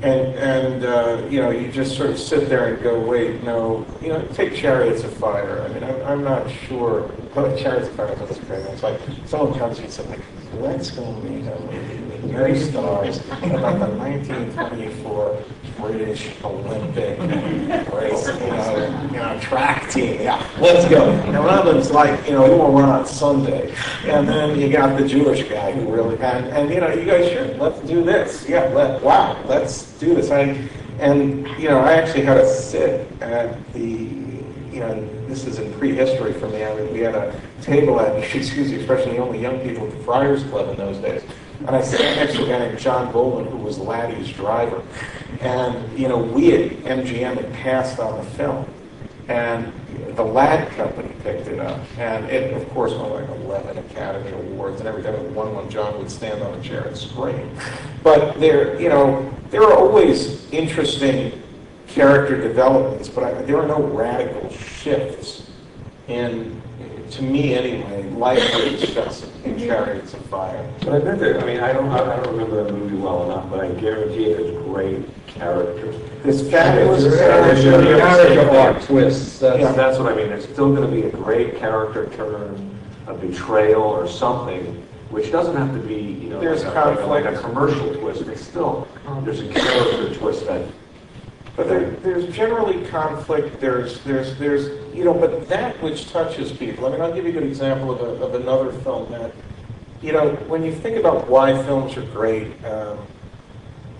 and, and, uh, you know, you just sort of sit there and go, wait, no, you know, take Chariots of Fire. I mean, I'm, I'm not sure, Chariots of Fire, that's great. It's like, someone comes and says, like, let's go make a movie with no stars about the 1924 British Olympic race, you know, you know, track team. Yeah, let's go. And one of them's like, you know, we won't run on Sunday. And then you got the Jewish guy who really, and, and you know, you guys should, let's do this. Yeah, let, wow, let's do this. I, and, you know, I actually had to sit at the, you know, this is in prehistory for me. I mean, we had a table at, excuse the expression, the only young people at the Friars Club in those days. And I sat next to a guy named John Boland, who was Laddie's driver. And, you know, we at MGM had passed on the film. And the Ladd Company picked it up. And it, of course, won like 11 Academy Awards. And every time it won one, John would stand on a chair and scream. But there, you know, there are always interesting character developments, but I, there are no radical shifts in, to me anyway, like we're discussing in Chariots of Fire. But I bet there, I mean, I don't, I don't remember that movie well enough, but I guarantee it has great characters. This fabulous There's character. a Character arc twists, That's, Yeah. that's what I mean, there's still gonna be a great character turn, a betrayal or something, which doesn't have to be, you know, There's like a- like a- like a commercial twist, but still, there's a character twist that, But there, there's generally conflict, there's, there's, there's, you know, but that which touches people, I mean, I'll give you a good example of, a, of another film that, you know, when you think about why films are great, um,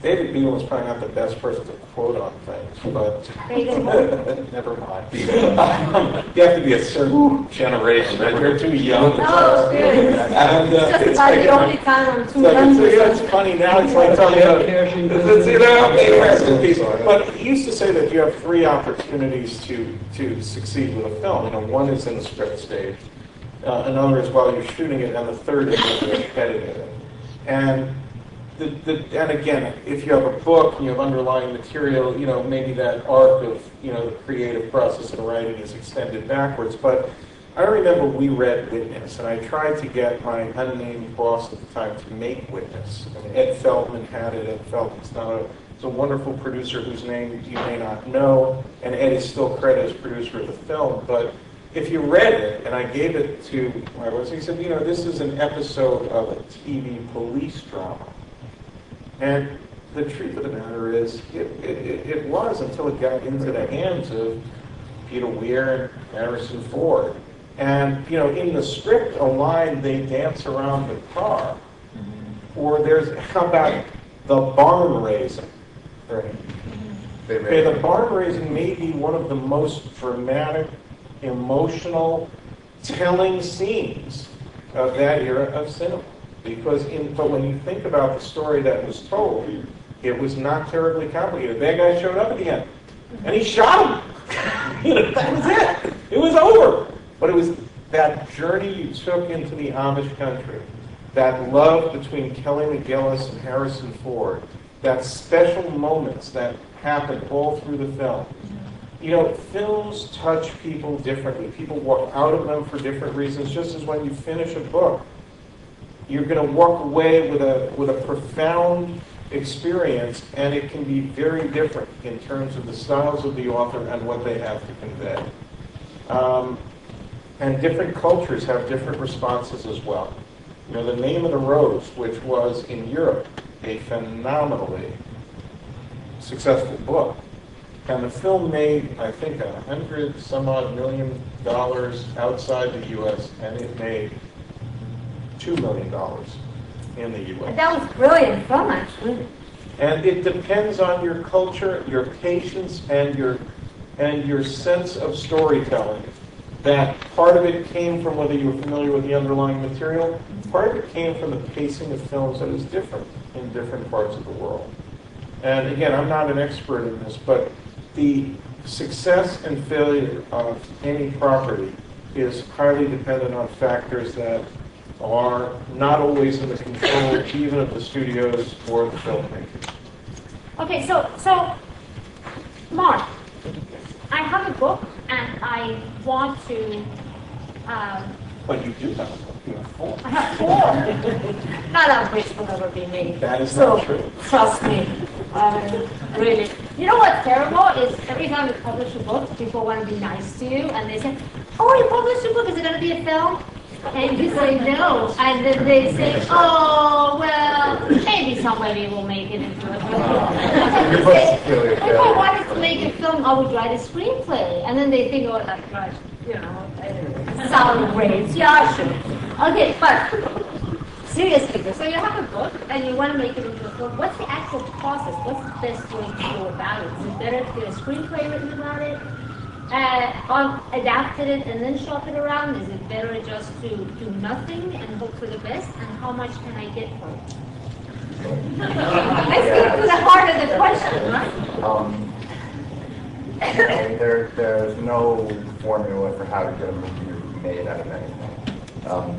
David Beal is probably not the best person to quote on things, but never mind. you have to be a certain generation, but you're too young. No, it's good. And, uh, it's about like, the only time I'm it's too like, young. it's, it's funny now, it's like talking about, it's, you know, rest in peace. But he used to say that you have three opportunities to, to succeed with a film. You know, one is in the script stage, uh, another is while you're shooting it, and the third is when you're editing it. And the, the, and again, if you have a book and you have underlying material, you know, maybe that arc of, you know, the creative process of writing is extended backwards. But I remember we read Witness, and I tried to get my unnamed boss at the time to make Witness. I mean, Ed Feldman had it. Ed Feldman's not a, he's a wonderful producer whose name you may not know, and Ed is still credited as producer of the film. But if you read it, and I gave it to my boss, he said, you know, this is an episode of a TV police drama. And the truth of the matter is, it, it, it was until it got into the hands of Peter Weir and Harrison Ford. And, you know, in the script, a line, they dance around the car. Mm-hmm. Or there's, how about the barn raising? Right. Okay, the barn raising may be one of the most dramatic, emotional, telling scenes of that era of cinema. Because in, but when you think about the story that was told, it was not terribly complicated. That guy showed up at the end, and he shot him. You know, that was it. It was over. But it was that journey you took into the Amish country, that love between Kelly McGillis and Harrison Ford, that special moments that happened all through the film. You know, films touch people differently. People walk out of them for different reasons, just as when you finish a book you're going to walk away with a with a profound experience, and it can be very different in terms of the styles of the author and what they have to convey. Um, and different cultures have different responses as well. You know, The Name of the Rose, which was in Europe a phenomenally successful book, and the film made, I think, a hundred some odd million dollars outside the U.S., and it made two million dollars in the U.S. That was brilliant film, actually. And it depends on your culture, your patience, and your and your sense of storytelling. That part of it came from whether you were familiar with the underlying material. Part of it came from the pacing of films that is different in different parts of the world. and again, I'm not an expert in this, but the success and failure of any property is highly dependent on factors that are not always in the control even of the studios or the filmmakers. Okay, so, so, Mark, I have a book and I want to, um, But you do have a book, you have four. I have four. None of which will ever be made. That is So, not true. Trust me, um, really. You know what's terrible is every time you publish a book, people want to be nice to you and they say, oh, you published a book, is it going to be a film? And you say no, and then they say, oh, well, maybe somebody will make it into a film. book's clearly a If I wanted to make a film, I would write a screenplay. And then they think, oh, that's right, you know, salary grades. Yeah, sure. Okay, but seriously, so you have a book and you want to make it into a film. What's the actual process? What's the best way to go about it? Is it better to get a screenplay written about it? Uh, on, adapted it and then shop it around? Is it better just to do nothing and hope for the best? And how much can I get for it? Speak to the heart of the question, right? Um, there, there's no formula for how to get a movie made out of anything. Um,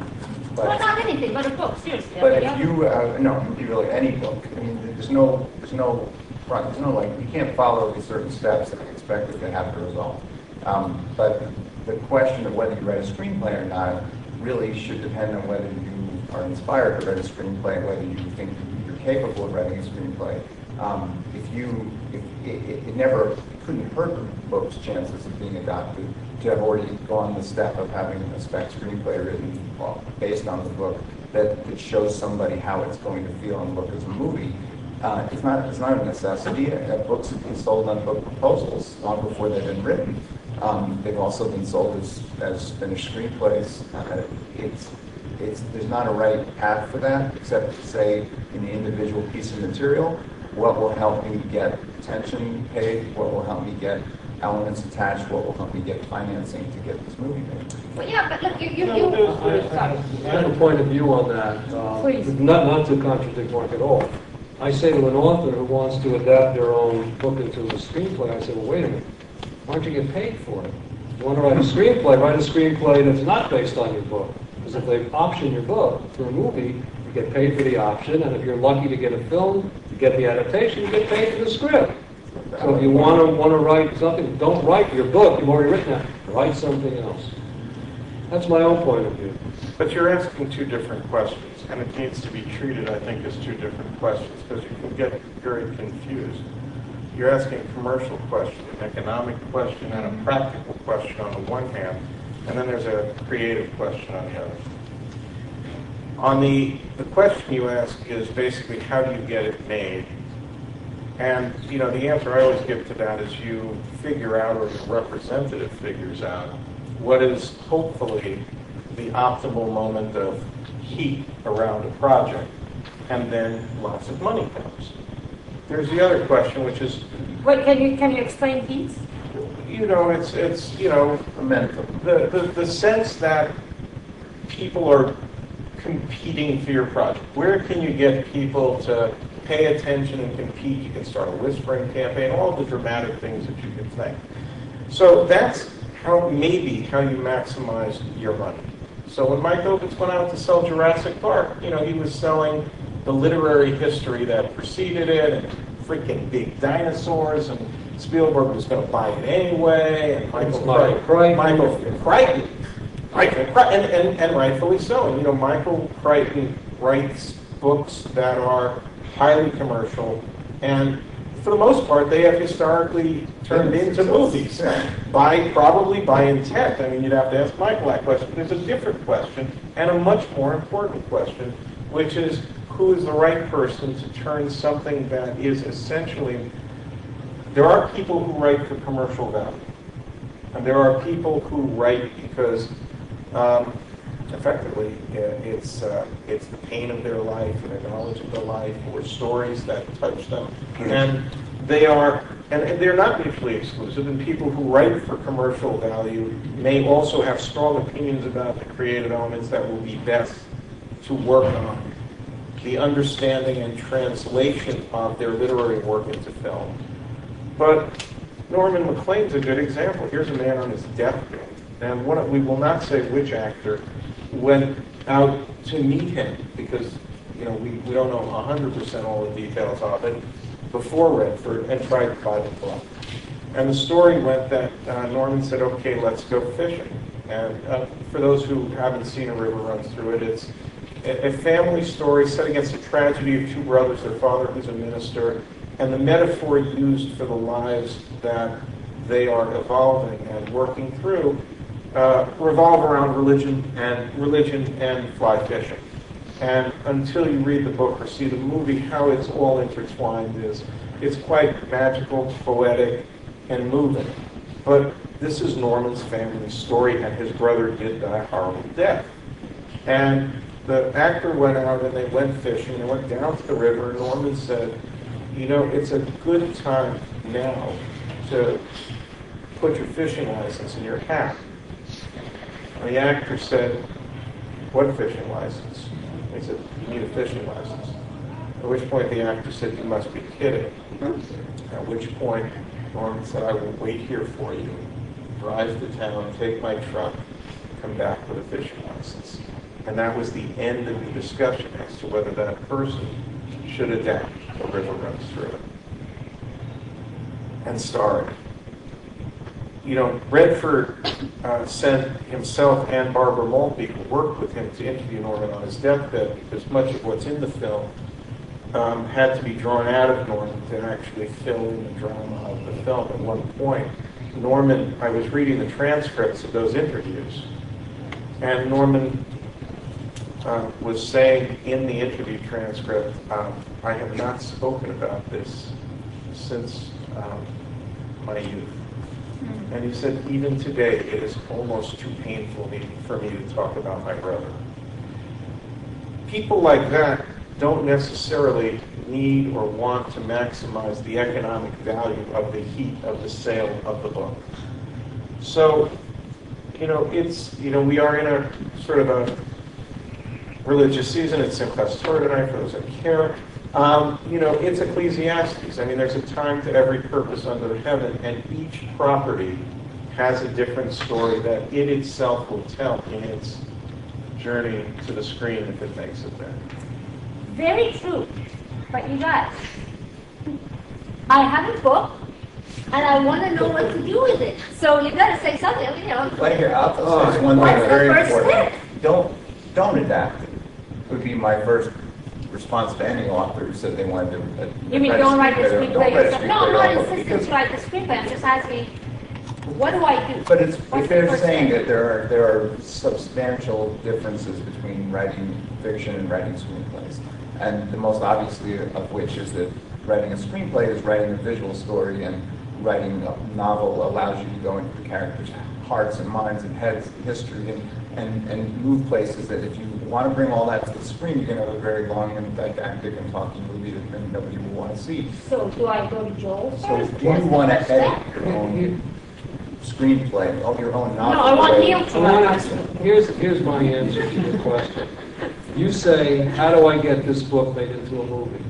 Well, But, not anything, but a book, seriously. but if you, uh, no, really any book, I mean, there's no, there's no, right, there's no like, you can't follow these certain steps and expect it to have the result. Um, But the question of whether you write a screenplay or not really should depend on whether you are inspired to write a screenplay, whether you think you're capable of writing a screenplay. Um, If you, if, it, it it never, couldn't hurt the book's chances of being adopted to have already gone the step of having a spec screenplay written well, based on the book that, that shows somebody how it's going to feel and look as a movie. Uh, it's not, it's not a necessity. Uh, books have been sold on book proposals long before they've been written. Um, they've also been sold as, as finished screenplays. Uh, it's, it's, there's not a right path for that, except to say in the individual piece of material, what will help me get attention paid, what will help me get elements attached, what will help me get financing to get this movie made. Well, yeah, but look, you, you, No, you. I I- I have a point of view on that. uh, Please. Not, not to contradict Mark at all. I say to an author who wants to adapt their own book into a screenplay, I say, well, wait a minute, why don't you get paid for it? You want to write a screenplay, write a screenplay that's not based on your book. Because if they option your book for a movie, you get paid for the option, and if you're lucky to get a film, you get the adaptation, you get paid for the script. So if you want to, want to write something, don't write your book, you've already written that, write something else. That's my own point of view. But you're asking two different questions, and it needs to be treated, I think, as two different questions, because you can get very confused. You're asking a commercial question, an economic question, and a practical question on the one hand, and then there's a creative question on the other. On the, the question you ask is basically, how do you get it made? And, you know, the answer I always give to that is you figure out, or your representative figures out, what is hopefully the optimal moment of heat around a project, and then lots of money comes. There's the other question, which is, Wait, can you, can you explain heat? you know, it's, it's, you know, Momentum. the, the, the sense that people are competing for your project. Where can you get people to pay attention and compete? You can start a whispering campaign, all the dramatic things that you can think. So that's how, maybe, how you maximize your money. So when Mike Ovitz went out to sell Jurassic Park, you know, he was selling the literary history that preceded it, and freaking big dinosaurs, and Spielberg was going to buy it anyway, and Michael It's Michael Crichton, Crichton. Michael Crichton, Crichton, and, and, and rightfully so. And you know, Michael Crichton writes books that are highly commercial, and for the most part, they have historically turned into movies by probably by intent. I mean, you'd have to ask Michael that question. There's a different question and a much more important question, which is who is the right person to turn something that is essentially. There are people who write for commercial value, and there are people who write because um, effectively uh, it's uh, it's the pain of their life and their knowledge of their life or stories that touch them, and they are and, and they're not mutually exclusive. And people who write for commercial value may also have strong opinions about the creative elements that will be best to work on the understanding and translation of their literary work into film. But Norman Maclean's a good example. Here's a man on his deathbed, and one, we will not say which actor went out to meet him because you know we, we don't know 100% all the details of it before Redford and tried to buy the book. And the story went that uh, Norman said, "Okay, let's go fishing." And uh, for those who haven't seen A River Runs Through It, it's a, family story set against the tragedy of two brothers, their father who's a minister, and the metaphor used for the lives that they are evolving and working through uh, revolve around religion and religion and fly fishing. And until you read the book or see the movie, how it's all intertwined is it's quite magical, poetic, and moving. But this is Norman's family story, and his brother did die horrible death. And the actor went out and they went fishing. They went down to the river. And Norman said, "You know, it's a good time now to put your fishing license in your hat." And the actor said, "What fishing license?" He said, "You need a fishing license." At which point the actor said, "You must be kidding." At which point Norman said, "I will wait here for you." Drive to town, take my truck, come back with a fishing license. And that was the end of the discussion as to whether that person should adapt a river runs through it. And starred. You know, Redford uh, sent himself and Barbara Maltby, who worked with him, to interview Norman on his deathbed because much of what's in the film um, had to be drawn out of Norman to actually fill in the drama of the film. At one point, Norman, I was reading the transcripts of those interviews, and Norman uh, was saying in the interview transcript, um, I have not spoken about this since um, my youth. And he said, even today, it is almost too painful for me to talk about my brother. People like that don't necessarily need or want to maximize the economic value of the heat of the sale of the book. So, you know, it's, you know, we are in a sort of a religious season. It's Simchas Torah tonight for those that care. Um, you know, it's Ecclesiastes. I mean, there's a time to every purpose under heaven, and each property has a different story that it itself will tell in its journey to the screen if it makes it there. Very true. But you guys, I have a book, and I want to know what to do with it. So you got to say something, you know. But here, I'll I'll say one thing very important. step? Don't, don't adapt it, would be my first response to any author who said they wanted to. uh, You mean don't write the screenplay, screenplay don't write a yourself? No, I'm not insisting to write the screenplay. I'm just asking, what do I do? But it's, What's if the they're saying step? that there are, there are substantial differences between writing fiction and writing screenplays. And the most obviously of which is that writing a screenplay is writing a visual story and writing a novel allows you to go into the characters' hearts and minds and heads history and, and, and move places that if you want to bring all that to the screen, you're going to have a very long and didactic and talking movie that nobody will want to see. So do I go to Joel So first? do you What's want to first edit your own screenplay, of your own novel? No, I want the way- Neil I to wanna- write. Here's, here's my answer to your question. You say, how do I get this book made into a movie?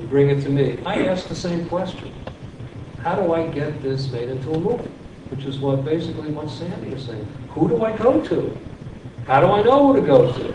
You bring it to me. I ask the same question. How do I get this made into a movie? Which is what, basically what Sandy is saying. Who do I go to? How do I know who to go to?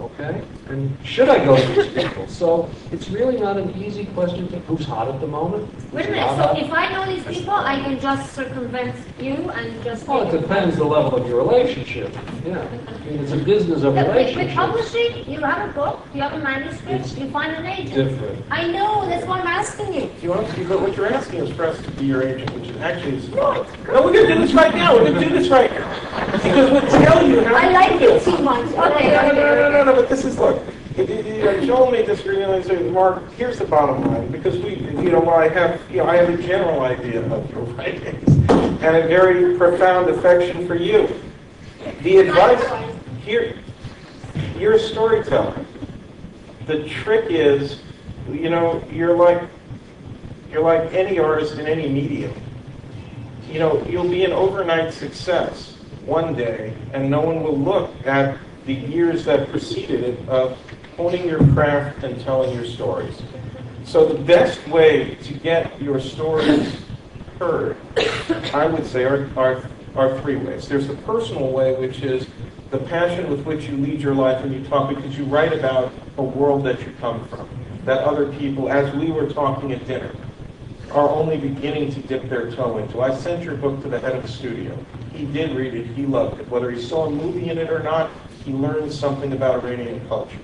Okay? And should I go to these people? So it's really not an easy question to, who's hot at the moment? Wait a minute, so hot? if I know these people, I can just circumvent you and just... Well, it depends the level of your relationship. Yeah. I mean, it's a business of Look, With with publishing, you have a book, you have a manuscript, you find an agent. Different. I know, that's why I'm asking you. You want, to, but what you're asking is for us to be your agent, which is actually is fine. No, we're gonna do this right now, we're gonna do this right now. Tell you how I like this. too much. No, no, Okay, no, no, no, no, no, but this is, look, it- it- Joel made this saying, Mark, here's the bottom line, because we, you know, I have, you know, I have a general idea of your writings and a very profound affection for you. The advice, here, you're a storyteller. The trick is, you know, you're like, you're like any artist in any medium. You know, you'll be an overnight success one day, and no one will look at the years that preceded it of honing your craft and telling your stories. So the best way to get your stories heard, I would say, are, are, are three ways. There's the personal way, which is the passion with which you lead your life and you talk because you write about a world that you come from, that other people, as we were talking at dinner, are only beginning to dip their toe into. I sent your book to the head of the studio. He did read it. He loved it. Whether he saw a movie in it or not, he learned something about Iranian culture.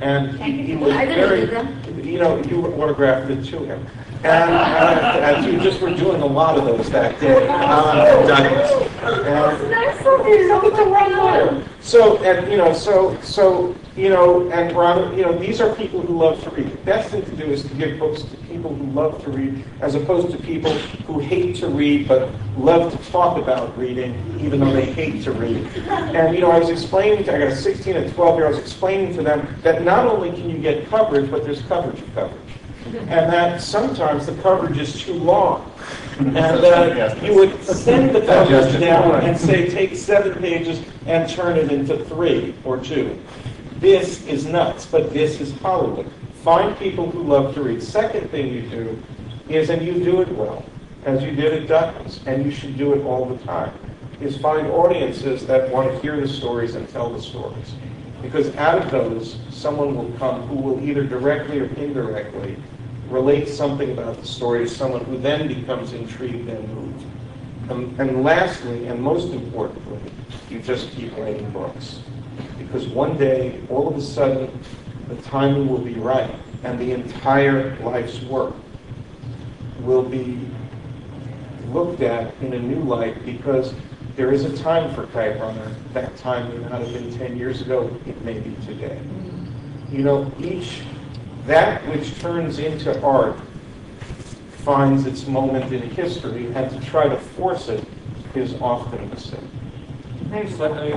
And he, he was very, you know, you autographed it to him. And, uh, just were doing a lot of those back then, Um, Douglas. And- so, and, you know, so, so, you know, and Ron, you know, these are people who love to read. The best thing to do is to give books to people who love to read, as opposed to people who hate to read but love to talk about reading, even though they hate to read. And, you know, I was explaining to, I got a 16 and 12 year, was explaining to them that not only can you get coverage, but there's coverage of coverage. And that sometimes the coverage is too long. And uh, you would send the coverage down and say, take seven pages and turn it into three or two. This is nuts, but this is Hollywood. Find people who love to read. Second thing you do is, and you do it well, as you did at Douglas, and you should do it all the time, is find audiences that want to hear the stories and tell the stories. Because out of those, someone will come who will either directly or indirectly relate something about the story to someone who then becomes intrigued and moved. And, and lastly, and most importantly, you just keep writing books. Because one day, all of a sudden, the timing will be right, and the entire life's work will be looked at in a new light because there is a time for Kite Runner. That time may not have been 10 years ago, it may be today. You know, each, that which turns into art finds its moment in history, and to try to force it is often a mistake. Very But, I mean,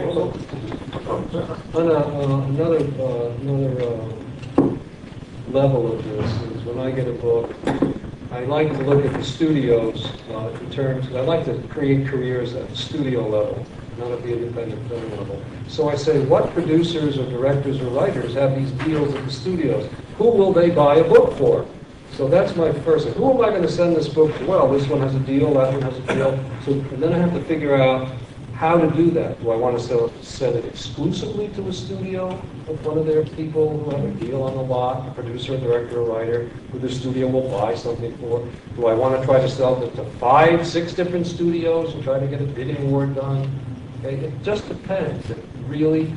on a, uh, another, uh, another uh, level of this is when I get a book, I like to look at the studios uh, in terms, I like to create careers at the studio level, not at the independent film level. So I say, what producers or directors or writers have these deals at the studios? Who will they buy a book for? So that's my first, who am I going to send this book to? Well, this one has a deal, that one has a deal. So and then I have to figure out how to do that. Do I want to sell, send it exclusively to a studio of one of their people who have a deal on the lot, a producer, a director, a writer, who the studio will buy something for? Do I want to try to sell it to five, six different studios and try to get a bidding war done? Okay, it just depends. It really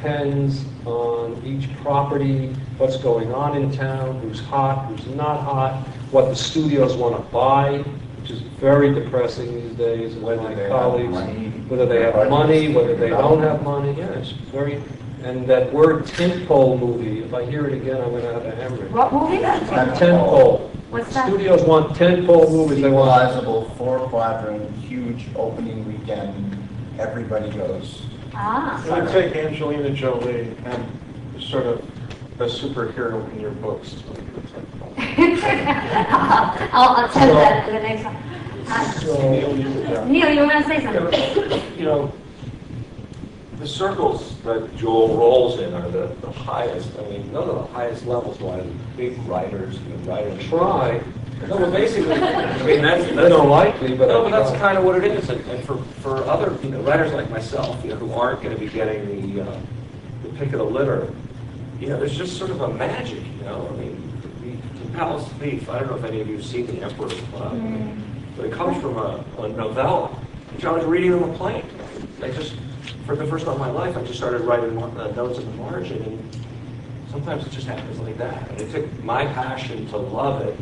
depends on each property, what's going on in town, who's hot, who's not hot, what the studios want to buy, which is very depressing these days, with Whether my they have colleagues, money, whether they have money, whether they don't development. have money, yeah, it's very, and that word tentpole movie, if I hear it again, I'm gonna have a hemorrhage. What movie? Tentpole. What's that? Studios want tentpole movies, they want, Equalizable, four quadrant, huge opening weekend, everybody goes. Ah. I would take Angelina Jolie and sort of a superhero in your books to make. I'll, I'll tell that to the next one. Uh, so, Neil, you would, Neil, you want to say something? You know, the circles that Joel rolls in are the, the highest, I mean, none of the highest levels, why the big writers and the writers. try. No, but basically, I mean, that's, that's. don't like me, but No, but that's try. kind of what it is, and, and for, for other, you know, writers like myself, you know, who aren't gonna be getting the, uh, the pick of the litter, you know, there's just sort of a magic, you know, I mean, the, the Palace Thief, I don't know if any of you have seen The Emperor's Club, but it comes from a, a novella, which I was reading on the plane. I just, for the first time in my life, I just started writing mar- uh, notes in the margin, and sometimes it just happens like that. And it took my passion to love it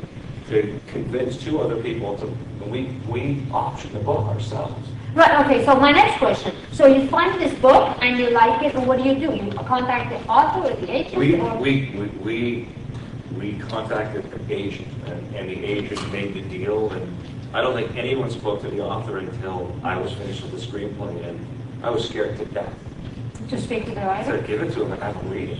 to convince two other people to, we, we optioned the book ourselves. Right, okay, so my next question. So you find this book and you like it, and what do you do? You contact the author or the agent? We, or- we, we, we, we contacted the agent, and, and the agent made the deal, and I don't think anyone spoke to the author until I was finished with the screenplay, and I was scared to death. To speak to the I writer? said, give it to him and have him read it.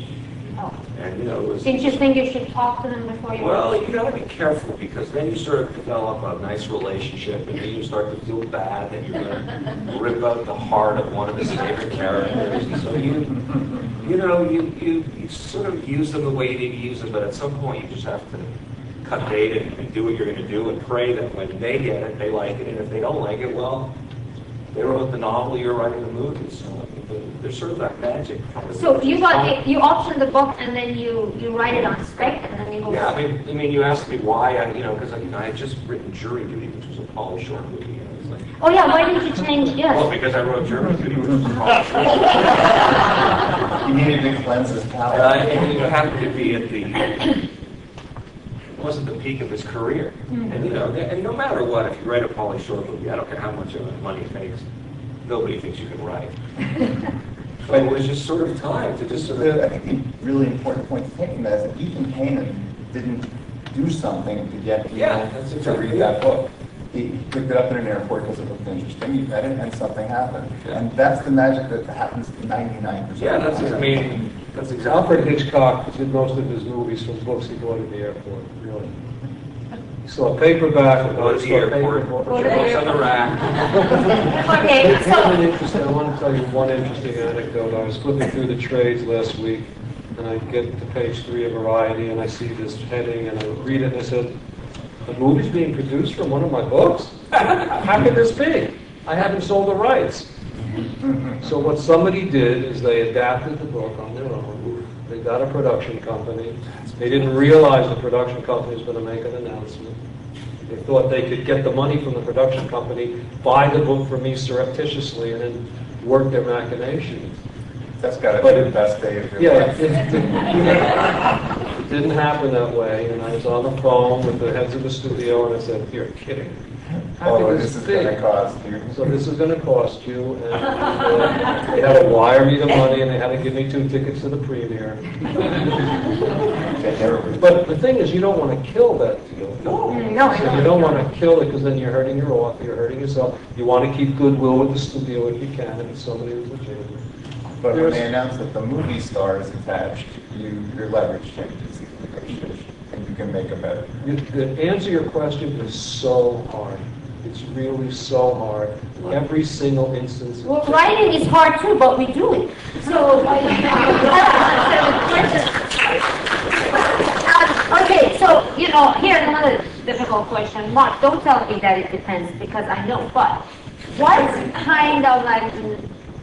Oh. And, you know, it was. Didn't you think you should talk to them before you? Well, you gotta be careful because then you sort of develop a nice relationship and then you start to feel bad that you're gonna rip out the heart of one of his favorite characters. And so you, you know, you, you, you sort of use them the way you need to use them, but at some point you just have to cut bait and, and do what you're gonna do and pray that when they get it, they like it. And if they don't like it, well, they wrote the novel, you're writing the movie, so there's sort of that magic. So you got, you option the book and then you, you write it on spec and then you go. Yeah, I mean, I mean, you asked me why, I, you know, because you know, I had just written Jury Duty, which was a Pauly Shore movie, and I was like, Oh, yeah, why didn't you change, Yes. well, because I wrote Jury Duty, which was a Pauly Shore. You needed to cleanse his Uh, palate. and it happened to be at the, it wasn't the peak of his career. And, you know, and no matter what, if you write a Pauly Shore movie, I don't care how much of money it makes, nobody thinks you can write. But it was just sort of time to just sort of, I think the really important point to take from that is that Ethan Canin didn't do something to get Yeah, people that's to read that book. He he picked it up in an airport because it looked interesting, he read it, and something happened. Yeah. And that's the magic that happens to ninety-nine percent. yeah, that's, I mean, that's exactly. Alfred Hitchcock did most of his movies from books he bought at the airport, really. He saw a paperback, and Go to the saw a airport, paperback. put your books on the rack. Okay, One so, interesting, I want to tell you one interesting anecdote. I was flipping through the trades last week, and I get to page three of Variety, and I see this heading, and I read it, and I said, "The movie's being produced from one of my books? How could this be? I haven't sold the rights." So what somebody did is they adapted the book on their own. They got a production company. They didn't realize the production company was going to make an announcement. They thought they could get the money from the production company, buy the book from me surreptitiously, and then work their machinations. That's gotta But be the best day of your Yeah, life. it, it- it didn't happen that way, and I was on the phone with the heads of the studio, and I said, "You're kidding. How Oh, could this is gonna cost you. So this is gonna cost you, and uh, they had to wire me the money, and they had to give me two tickets to the premiere. But the thing is, you don't want to kill that deal. no, no, So you don't want to kill it, because then you're hurting your author, you're hurting yourself. You want to keep goodwill with the studio if you can, if it's somebody who's legitimate. But when they announce that the movie star is attached, you, your leverage changes, and you can make a better. You- To answer your question is so hard. It's really so hard. Every single instance. well, writing is hard too, but we do it. So, Um, okay, so, you know, here's another difficult question. Mark, don't tell me that it depends, because I know, but what kind of like,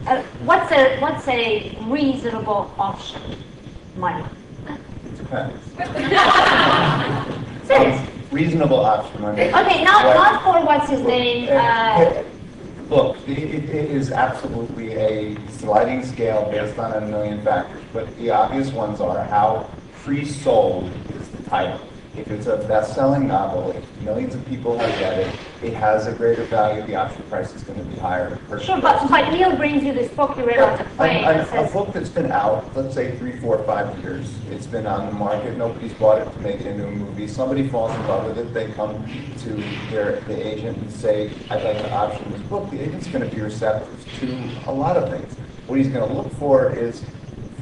uh, what's a, what's a reasonable option? Money. Serious. Reasonable option. I mean, Okay, not, not for what's his name, uh, Look, it, it it is absolutely a sliding scale based on a million factors, but the obvious ones are how pre-sold is the title. If it's a best-selling novel, if millions of people have read it, it has a greater value, the option price is going to be higher. sure, but, but Neil brings you this book you read on the A- plane, A book that's been out, let's say three, four, five years, it's been on the market, nobody's bought it to make it into a movie, somebody falls in love with it, they come to their, the agent and say, I'd like to option this book, the agent's gonna be receptive to a lot of things. What he's gonna look for is,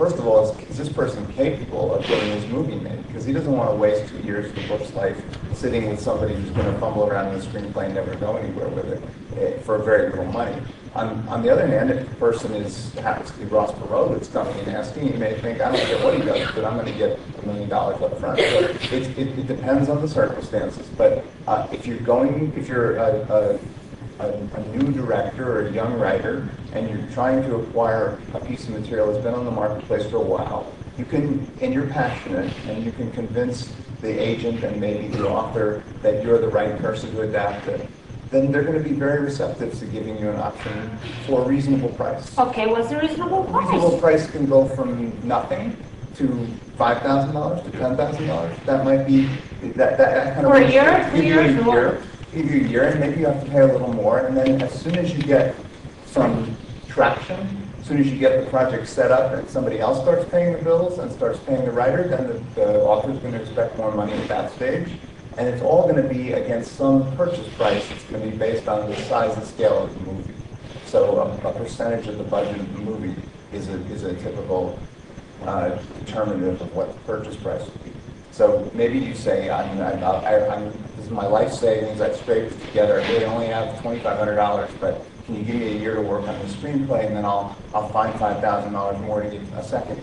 first of all, is, is this person capable of getting his movie made? Because he doesn't wanna waste two years of the book's life sitting with somebody who's gonna fumble around in the screenplay and never go anywhere with it, eh, for very little money. On, on the other hand, if the person is, happens to be Ross Perot that's coming and asking, you may think, I don't care what he does, but I'm gonna get a million dollars up front. It, it, it depends on the circumstances, but, uh, if you're going, if you're a, a, a, a new director or a young writer, and you're trying to acquire a piece of material that's been on the marketplace for a while, you can, and you're passionate, and you can convince the agent and maybe the author that you're the right person to adapt it, then they're going to be very receptive to giving you an option for a reasonable price. okay, what's a reasonable price? A reasonable price? price can go from nothing to five thousand dollars to ten thousand dollars. That might be, that, that that kind of. For a year, Give two you a years, or year, You a year, and maybe you have to pay a little more, and then as soon as you get some traction, as soon as you get the project set up and somebody else starts paying the bills and starts paying the writer, then the, the author's gonna expect more money at that stage. And it's all gonna be against some purchase price, it's gonna be based on the size and scale of the movie. So a, a percentage of the budget of the movie is a, is a typical uh, determinative of what the purchase price would be. So maybe you say, I'm, I'm, I'm, is my life savings, I've scraped it together, I really only have twenty-five hundred dollars, but can you give me a year to work on the screenplay, and then I'll, I'll find five thousand dollars more to get a second?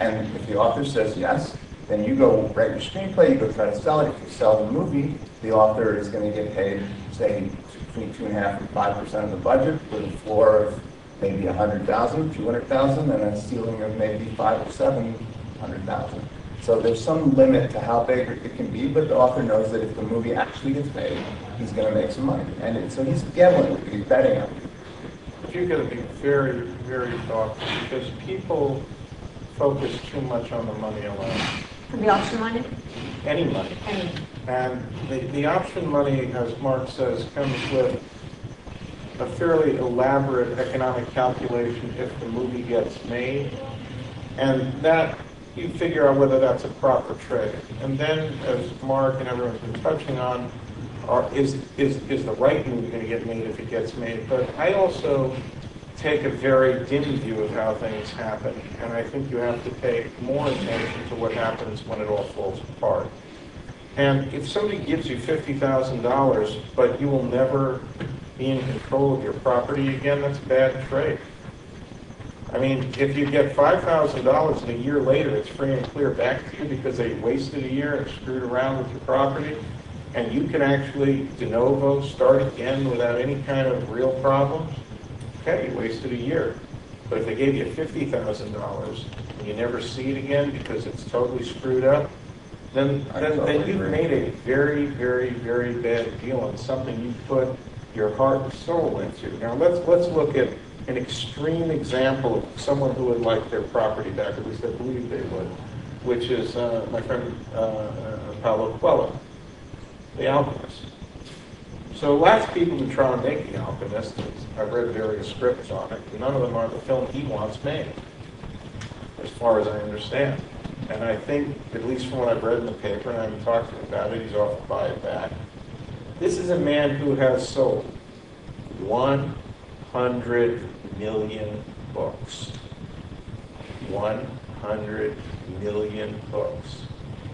And if the author says yes, then you go write your screenplay, you go try to sell it. If you sell the movie, the author is gonna get paid, say, between two and a half and five percent of the budget, with a floor of maybe a hundred thousand, two hundred thousand, and a ceiling of maybe five or seven hundred thousand. So there's some limit to how big it can be, but the author knows that if the movie actually gets made, he's gonna make some money. And it- so he's gambling, he's betting on it. But you've got to be very, very thoughtful because people focus too much on the money alone, The option money? any money. Any. And the, the option money, as Mark says, comes with a fairly elaborate economic calculation if the movie gets made. And that, you figure out whether that's a proper trade. And then, as Mark and everyone's been touching on, are, is, is, is the right move going to get made if it gets made? But I also take a very dim view of how things happen. And I think you have to pay more attention to what happens when it all falls apart. And if somebody gives you fifty thousand dollars, but you will never be in control of your property again, that's a bad trade. I mean, if you get five thousand dollars and a year later it's free and clear back to you because they wasted a year and screwed around with your property, and you can actually de novo start again without any kind of real problems, okay, you wasted a year. But if they gave you fifty thousand dollars and you never see it again because it's totally screwed up, then, I then, totally then you've agree. made a very, very, very bad deal on something you put your heart and soul into. Now, let's, let's look at an extreme example of someone who would like their property back, at least I believe they would, which is uh, my friend uh, uh, Paulo Coelho, The Alchemist. So lots of people who try to make The Alchemist, I've read various scripts on it, none of them are the film he wants made, as far as I understand. And I think, at least from what I've read in the paper, and I haven't talked to him about it, he's offered to buy it back. This is a man who has sold 100 million books. 100 million books.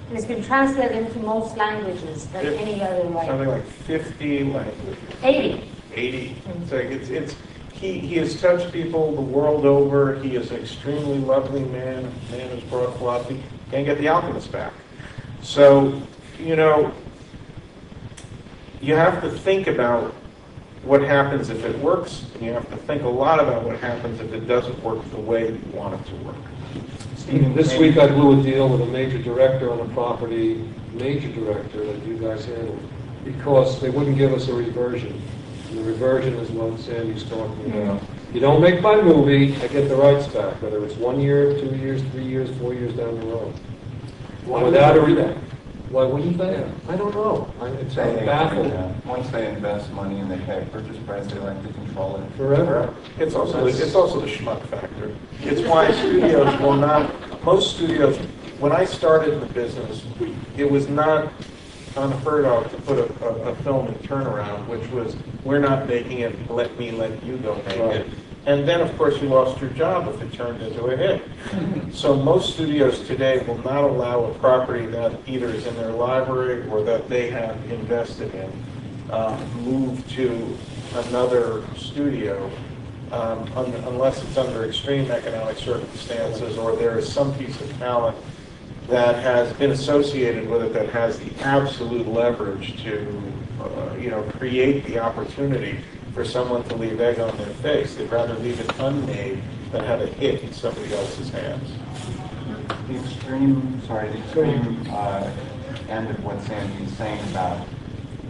And it's been translated into most languages than Yeah. any other Something like 50 languages. 80. 80. It's like, it's, it's, he, he has touched people the world over. He is an extremely lovely man, a man who's brought philosophy. Can't get the alchemist back. So, you know, you have to think about what happens if it works, and you have to think a lot about what happens if it doesn't work the way you want it to work. Stephen, This week I blew a deal with a major director on a property, major director that you guys handled, because they wouldn't give us a reversion. And the reversion is what Sandy's talking mm-hmm. about. You don't make my movie, I get the rights back, whether it's one year, two years, three years, four years down the road. Without a re- Why wouldn't they? I don't know. I- It's They- I'm baffled Once they invest money and they pay purchase price, they like to control it. forever. It's also, it's also the schmuck factor. It's why studios will not, most studios, when I started in the business, it was not unheard of to put a, a, a film in turnaround, which was, we're not making it, let me let you go make it. And then, of course, you lost your job if it turned into a hit. So most studios today will not allow a property that either is in their library or that they have invested in, uh, move to another studio um, un- unless it's under extreme economic circumstances or there is some piece of talent that has been associated with it that has the absolute leverage to, uh, you know, create the opportunity for someone to leave egg on their face. They'd rather leave it unmade than have it hit in somebody else's hands. The extreme, sorry, the extreme uh, end of what Sandy is saying about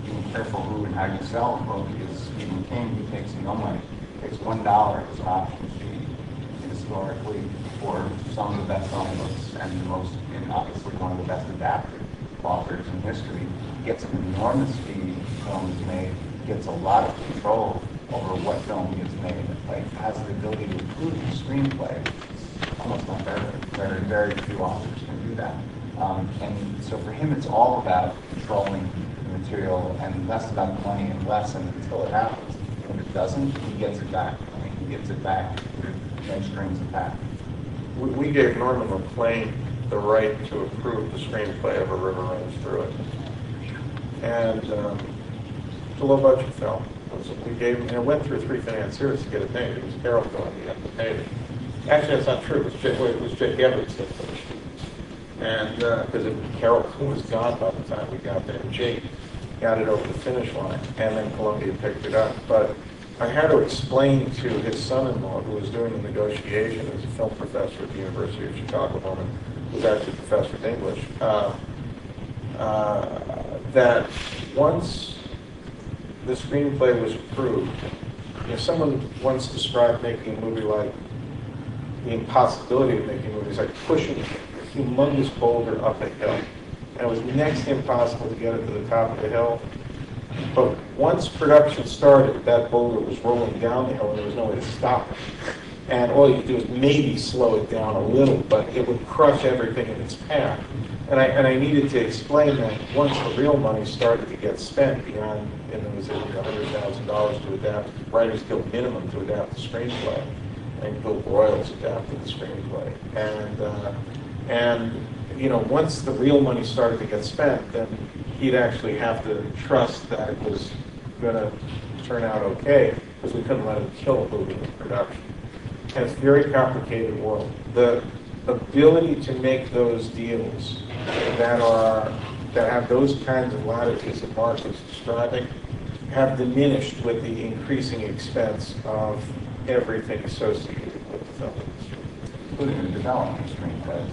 being careful who and how you sell a book is Stephen King, who takes no money, takes one dollar as an option fee historically for some of the best-selling books and the most, and obviously one of the best adapted authors in history, gets an enormous fee the made, gets a lot of control over what film gets made, like has the ability to approve the screenplay, almost unheard of. Very, very few authors can do that. Um, and so for him, it's all about controlling the material and less about the money and less until it happens. When it doesn't, he gets it back. I mean, he gets it back no strings attached. we, we gave Norman Maclean the right to approve the screenplay of A River Runs Through It. And, um, a low budget film. Was- We gave, and it went through three financiers to get it made. It was Carol going to it. Actually, that's not true. It was Jake, it was Jake Eberts that finished it. And, because Carroll was gone by the time we got there. Jake got it over the finish line, and then Columbia picked it up. But I had to explain to his son-in-law, who was doing the negotiation, as a film professor at the University of Chicago, Norman, who's actually a professor of English, uh, uh, that once the screenplay was approved, know, someone once described making a movie like the impossibility of making movies, like pushing a humongous boulder up a hill. And it was next to impossible to get it to the top of the hill. But once production started, that boulder was rolling down the hill and there was no way to stop it. And all you could do is maybe slow it down a little, but it would crush everything in its path. And I, and I needed to explain that once the real money started to get spent beyond, and it was hundred thousand dollars to adapt, Writers Guild minimum to adapt the screenplay, and Bill Broyles adapted the screenplay. And, uh, and, you know, once the real money started to get spent, then he'd actually have to trust that it was gonna turn out okay, because we couldn't let him kill a movie in production. And it's a very complicated world. The ability to make those deals that are, that have those kinds of latitudes that Mark was describing have diminished with the increasing expense of everything associated with the film industry. Including the development screenplays.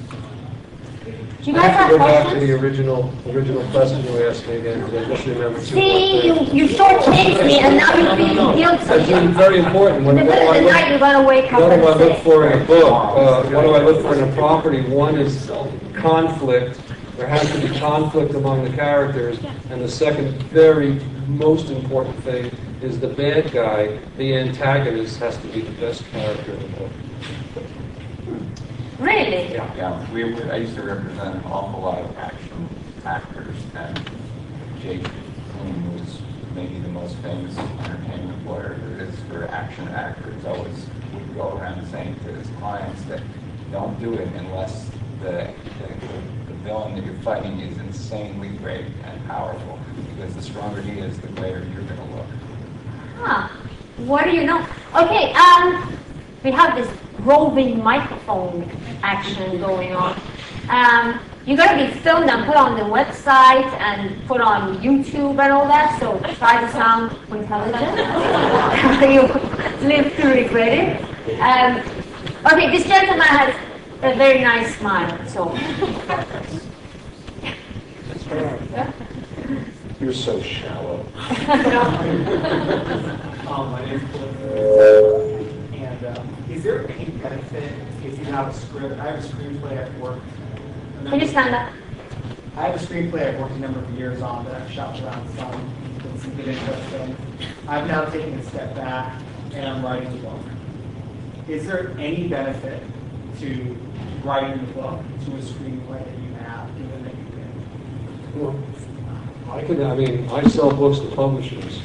Do you I guys have have to go back to the original, original question you asked me again, because I just remembered two more See, you, things. you shortchanged me and now you're being No, guilty. That's been very important. When, In the what do middle I of the night, you're look, gonna wake up what do I look for in a book? Uh, what do I look for in a property? One is conflict. There has to be conflict among the characters. And the second, very most important thing is the bad guy, the antagonist, has to be the best character in the book. Really? Yeah. Yeah, we, I used to represent an awful lot of action actors, and Jake Bloom was maybe the most famous entertainment lawyer there is for action actors. Always would go around saying to his clients that don't do it unless the, the, the villain that you're fighting is insanely great and powerful, because the stronger he is, the greater you're gonna look. Huh. What do you know? Okay, um, we have this roving microphone action going on. Um, you're gonna be filmed and put on the website and put on YouTube and all that, so try to sound intelligent. you live to regret it. Um, okay, this gentleman has a very nice smile, so. You're so shallow. Um, my name's Cliff. And um, is there any benefit if you have a script? I have a screenplay I've worked. a Can you number- stand up? I have a screenplay I've worked a number of years on that I've shopped around some, with some good interest in. I've now taken a step back and I'm writing a book. Is there any benefit to writing the book to a screenplay that you have, given that you've been? Well, I can, I mean, I sell books to publishers,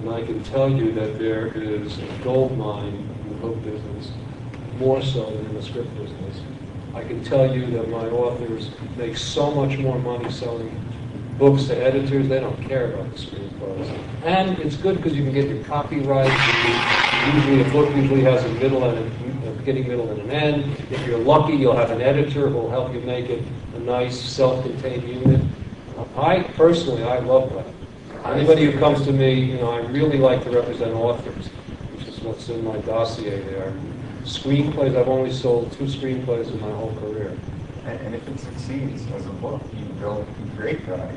and I can tell you that there is a gold mine in the book business, more so than in the script business. I can tell you that my authors make so much more money selling books to editors, they don't care about the screenplays. And it's good because you can get your copyright, you- usually a book usually has a middle and a, a uh, beginning, middle, and an end. If you're lucky, you'll have an editor who'll help you make it a nice, self-contained unit. Uh, I personally, I love that. Anybody who comes to me, you know, I really like to represent authors, which is what's in my dossier there. Screenplays, I've only sold two screenplays in my whole career. And, and if it succeeds as a book, you build a great audience.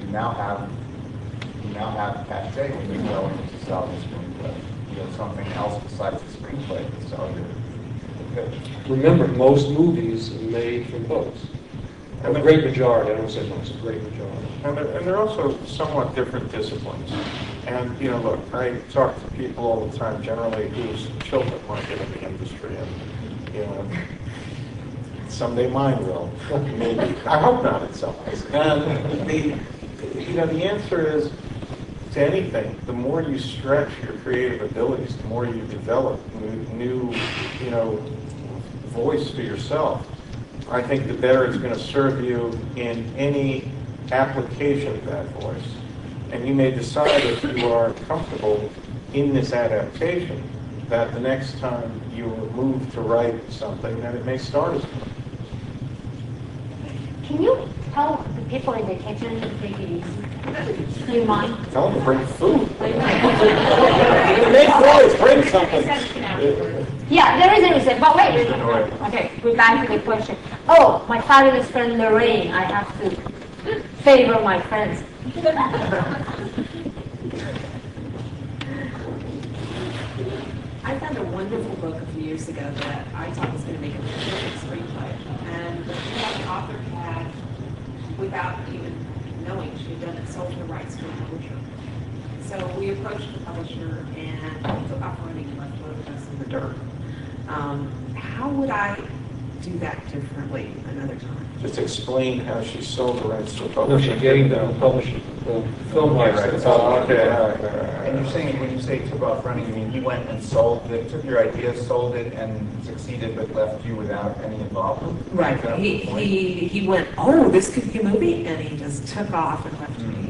You now have, you now have cachet when you go into sell the screenplay. You have something else besides the screenplay to sell your, the pitch. Remember, most movies are made from books. A great majority, I don't say most, a great majority. And they're, and they're also somewhat different disciplines. And, you know, look, I talk to people all the time generally whose children might get in the industry and, you know, someday mine will, maybe. I hope not in some ways. And the, you know, the answer is, anything, the more you stretch your creative abilities, the more you develop new, new you know, voice for yourself, I think the better it's going to serve you in any application of that voice. And you may decide if you are comfortable in this adaptation, that the next time you are moved to write something, that it may start as Can you tell the people in the kitchen to take it easy? Do you mind? Tell them to bring food. Make noise, bring something. Yeah, there is a reason, but wait. Okay, we're back to the question. Oh, my fabulous friend Lorraine, I have to favor my friends. I found a wonderful book a few years ago that I thought was going to make a perfect screenplay. And the the author had, without even knowing she had done it, sold the rights to a publisher. So we approached the publisher and took off running and left both of us in the dirt. Um, How would I do that differently another time? Just explain how she sold the rights to a No, publisher. she's getting the publishing, the film rights. right. that's Oh, okay, all right, all right, all And you're saying, when you say took off running, you mean he went and sold it, took your idea, sold it, and succeeded, but left you without any involvement? Is Right, that he, point? he, he went, oh, this could be a movie, and he just took off and left me.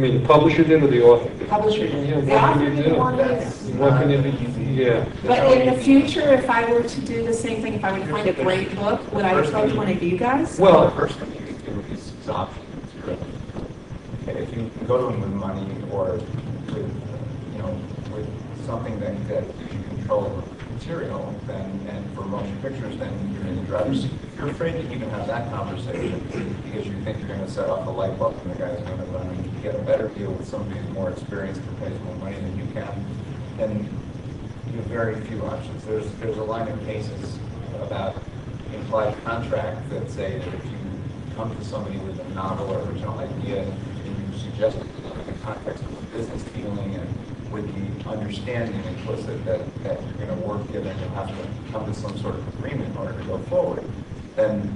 I mean, the publisher did or the author did? Publisher Yeah, did. what The can author you didn't do? want. That's What can you not do? Yeah. But in the future, if I were to do the same thing, if I were to find a great book, would I approach one of you guys? Well, Well, the first thing you could do is is options, really. Okay, If you go to them with money or with, uh, you know, with something that, that you control material, then, and for motion pictures, then you're in the driver's seat. If you're afraid to even have that conversation because you think you're gonna set off a light bulb and the guy's gonna run and get a better deal with somebody who's more experienced and pays more money than you can, then you have very few options. There's, there's a line of cases about implied contract that say that if you come to somebody with a novel or original idea and you suggest it in the context of a business dealing and with the understanding implicit that, that you're going to work together and you'll have to come to some sort of agreement in order to go forward, then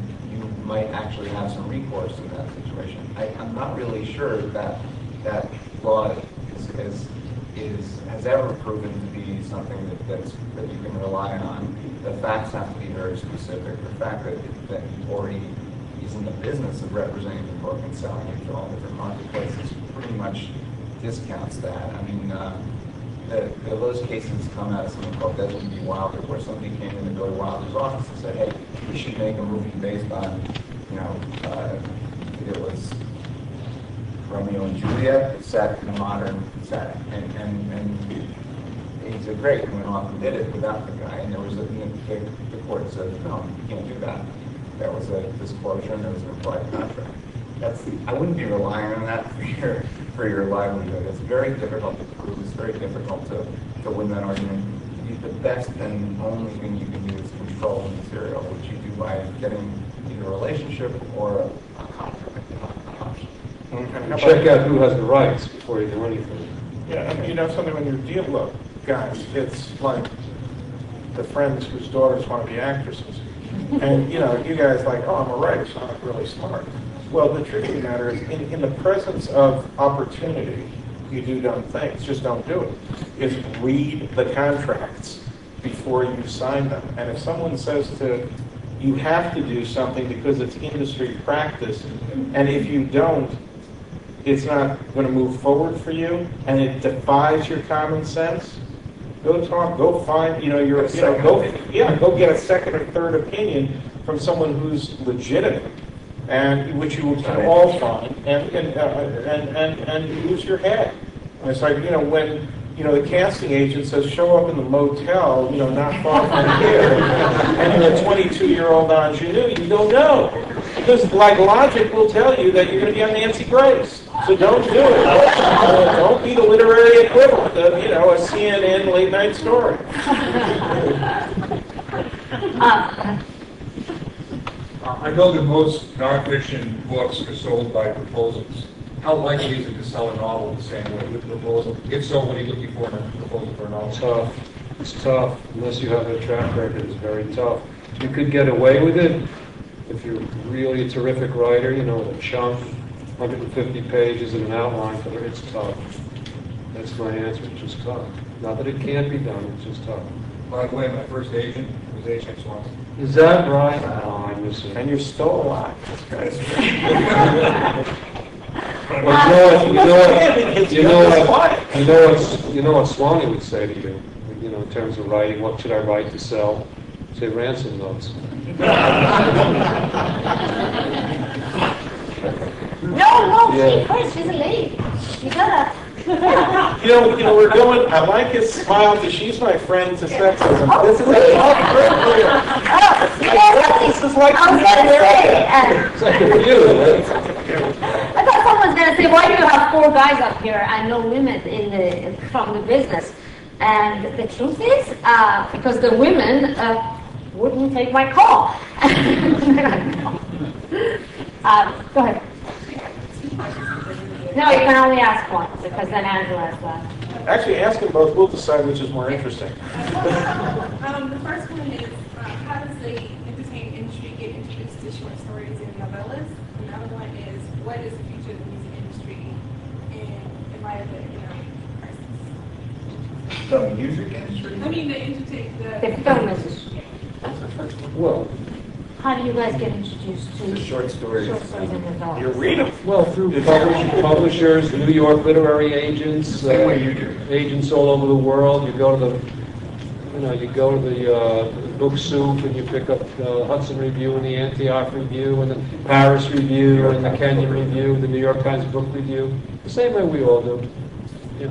might actually have some recourse in that situation. I, I'm not really sure that that law is, is, is, has ever proven to be something that, that's, that you can rely on. The facts have to be very specific. The fact that, that already is in the business of representing the book and selling it to all different marketplaces pretty much discounts that. I mean, uh, the, the, those cases come out of something called Desny v. Wilder, where somebody came into Billy Wilder's office and said, hey, we should make a movie based on, you know, uh, it was Romeo and Juliet, set in a modern setting. And, and, and he said, great, and went off and did it without the guy. And there was a, the, the court said, no, you can't do that. There was a disclosure and there was an implied contract. That's, I wouldn't be relying on that for your, for your livelihood. It's very difficult to prove. It's very difficult to, to win that argument. The best and only thing you can do is control the material, which you do by getting either a relationship or a contract. option. And check out who has the rights before you do anything. Yeah, and you know something, when you're dealing, look, guys, it's like the friends whose daughters want to be actresses. And, you know, you guys like, oh, I'm a writer, so I'm really smart. Well, the the matter is, in, in the presence of opportunity, you do dumb things, just don't do it. Is read the contracts before you sign them. And if someone says to, you have to do something because it's industry practice, and if you don't, it's not going to move forward for you, and it defies your common sense, go talk, go find, you know, your, you know, go, yeah, go get a second or third opinion from someone who's legitimate, and, which you can all find, and, and, uh, and, and, and lose your head. And it's like, you know, when, you know, the casting agent says, show up in the motel, you know, not far from here, and you're a 22-year-old ingenue, you don't know. Because, like, logic will tell you that you're going to be on Nancy Grace. So don't do it. Uh, Don't be the literary equivalent of, you know, a CNN late-night story. Uh, I know that most nonfiction books are sold by proposals. How likely is it to sell a novel the same way with a proposal? If so, what are you looking for in a proposal for a novel? Tough. It's tough, unless you have a track record, it's very tough. You could get away with it if you're really a terrific writer, you know, with a chunk, 150 pages and an outline for it, it's tough. That's my answer, it's just tough. Not that it can't be done, it's just tough. By the way, my first agent was organization, so Is that right? Oh, I miss it. And you're still alive. This guy's Well, you know what, It's you know what, you know what, you know what, you know what Swanee would say to you, you know, in terms of writing, what should I write to sell? Say ransom notes. No, no, Yeah. she first, she's a lady. You gotta. You know, you know, we're going, I like his smile, because she's my friend to sexism. This is a tough here. Oh, yeah, This is like. I was gonna say, uh, It's like review. I thought someone was gonna say, why do you have four guys up here and no women in the, from the business? And the truth is, uh, because the women, uh, wouldn't take my call. Uh, go ahead. No, you can only ask one, because then Angela has left. Actually, ask them both, we'll decide which is more interesting. Um, the first one is, uh, how does the entertainment industry get introduced to short stories and novellas? Another one is, what is the future of the music industry in, in light of the economic crisis? The music industry? I mean, the entertain, The the. film industry. Well, How do you guys get introduced to The short stories. short stories and novellas? You read them. well, through publish- publishers, New York literary agents, uh, Same way you do. agents all over the world, you go to the, you know, you go to the uh, Book Soup and you pick up the Hudson Review and the Antioch Review and the Paris Review and the Kenyon Review, the New York Times Book Review, the same way we all do. Yeah.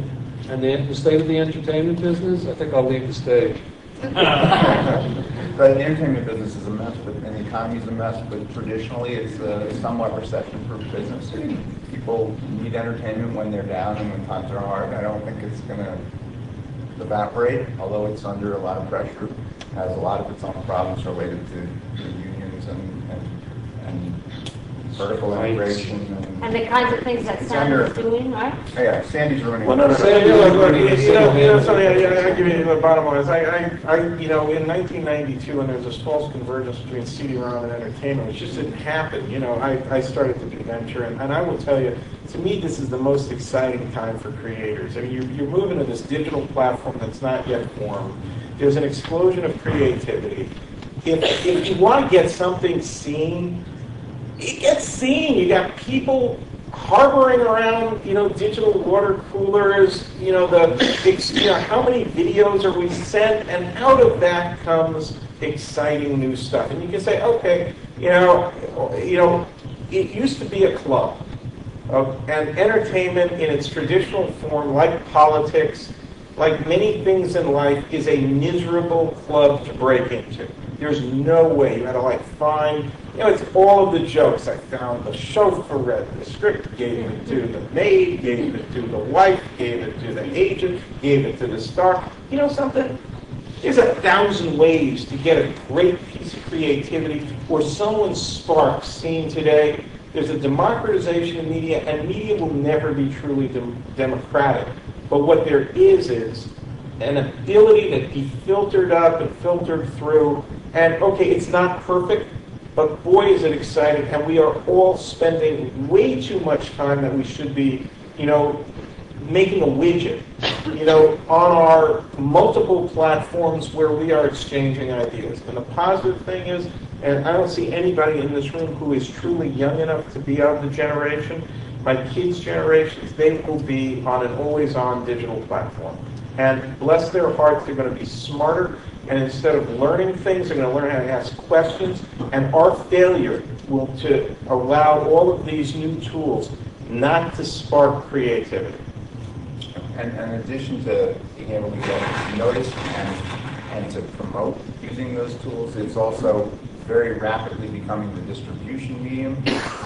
And the, the state of the entertainment business, I think I'll leave the stage. The entertainment business is a mess, but, and the economy is a mess, but traditionally, it's uh, a somewhat recession-proof business. People need entertainment when they're down and when times are hard. I don't think it's gonna evaporate, although it's under a lot of pressure, has a lot of its own problems related to the unions and, and, and vertical integration and, And the kinds of things that It's Sam under- is doing, right? yeah, uh, Sandy's ruining. Well, no, no, no, Say it, you know, look, look, you you say know, you know, man. something, I, I I give you the bottom line is, I, I, I, you know, in 1992, when there was this false convergence between CD-ROM and entertainment, which just didn't happen, you know, I, I started to do venture, and, and I will tell you, to me, this is the most exciting time for creators. I mean, you're, you're moving to this digital platform that's not yet formed. There's an explosion of creativity. If, if you want to get something seen, it gets seen. You got people harboring around, you know, digital water coolers. You know, the you know how many videos are we sent, and out of that comes exciting new stuff. And you can say, okay, you know, you know, it used to be a club, uh, and entertainment in its traditional form, like politics, like many things in life, is a miserable club to break into. There's no way. You had to like find, you know, it's all of the jokes. I found the chauffeur read the script, gave it to the maid, gave it to the wife, gave it to the agent, gave it to the star. You know something? There's a thousand ways to get a great piece of creativity or someone's spark seen today. There's a democratization of media, and media will never be truly dem- democratic. But what there is is an ability to be filtered up and filtered through. And okay, it's not perfect, but boy, is it exciting. And we are all spending way too much time that we should be, you know, making a widget, you know, on our multiple platforms where we are exchanging ideas. And the positive thing is, and I don't see anybody in this room who is truly young enough to be of the generation. My kids' generations, they will be on an always-on digital platform. And bless their hearts, they're going to be smarter. And instead of learning things, they're going to learn how to ask questions. And our failure will to allow all of these new tools not to spark creativity. And and in addition to being able to get noticed and, and to promote using those tools, it's also very rapidly becoming the distribution medium.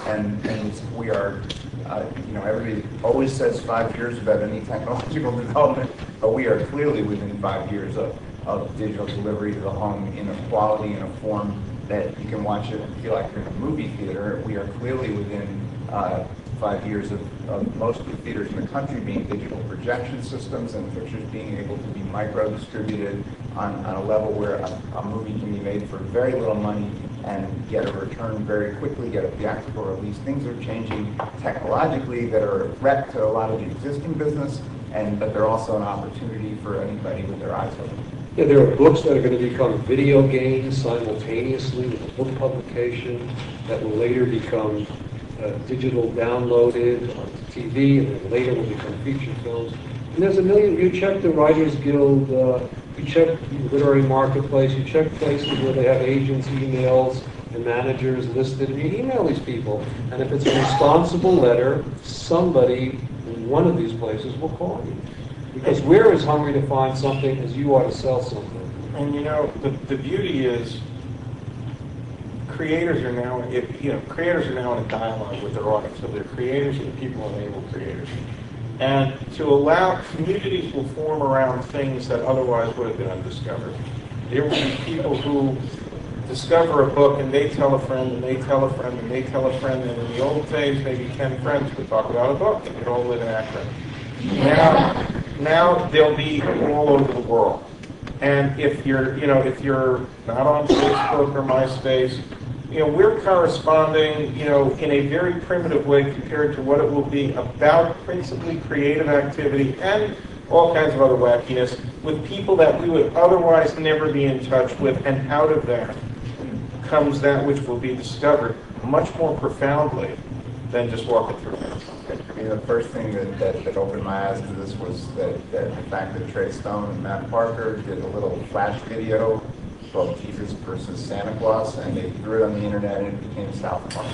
And, and we are, uh, you know, everybody always says five years about any technological development, but we are clearly within five years of, of digital delivery to the home in a quality and a form that you can watch it and feel like you're in a movie theater. We are clearly within uh, five years of, of most of the theaters in the country being digital projection systems and pictures being able to be micro-distributed on, on a level where a, a movie can be made for very little money and get a return very quickly, get a theatrical release. Things are changing technologically that are a threat to a lot of the existing business, and, but they're also an opportunity for anybody with their eyes open. Yeah, there are books that are going to become video games simultaneously with a book publication that will later become uh, digital downloaded onto TV, and then later will become feature films. And there's a million, you check the Writers Guild, uh, you check the literary marketplace, you check places where they have agents' emails and managers listed, and you email these people. And if it's a responsible letter, somebody in one of these places will call you. Because we're as hungry to find something as you are to sell something. And you know, the, the beauty is, creators are now, if, you know, creators are now in a dialogue with their audience, so they're creators and the people enable creators. And to allow, communities will form around things that otherwise would have been undiscovered. There will be people who discover a book and they tell a friend and they tell a friend and they tell a friend, and in the old days, maybe 10 friends would talk about a book and they'd all live in Akron. Now, now they'll be all over the world. And if you're, you know, if you're not on Facebook or MySpace, you know, we're corresponding, you know, in a very primitive way compared to what it will be about principally creative activity and all kinds of other wackiness with people that we would otherwise never be in touch with. And out of that comes that which will be discovered much more profoundly than just walking through mean, the first thing that, that, that opened my eyes to this was that, that the fact that Trey Stone and Matt Parker did a little flash video called Jesus versus Santa Claus, and they threw it on the internet and it became South Park.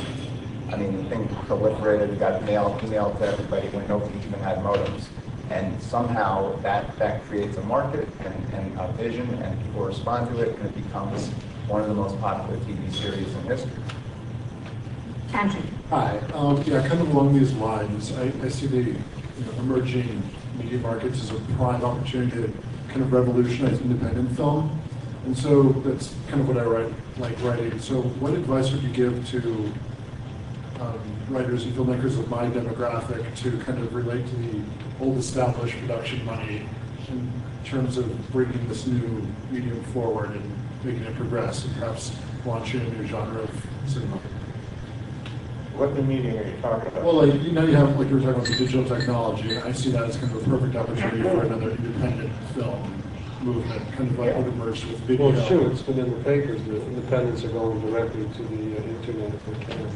I mean, the thing proliferated, got mail, emailed to everybody when nobody even had modems. And somehow that, that creates a market and, and a vision, and people respond to it, and it becomes one of the most popular TV series in history. Andrew. Hi, um, yeah, kind of along these lines, I, I see the you know, emerging media markets as a prime opportunity to kind of revolutionize independent film. And so that's kind of what I write, like writing. So what advice would you give to um, writers and filmmakers of my demographic to kind of relate to the old established production money in terms of bringing this new medium forward and making it progress and perhaps launching a new genre of cinema? What new medium are you talking about? Well, like, you know, you have, like you were talking about the digital technology, and I see that as kind of a perfect opportunity for another independent film movement, kind of like what emerged with video. Well, sure, it's been in the papers, The independents are going directly to the uh, internet if they can.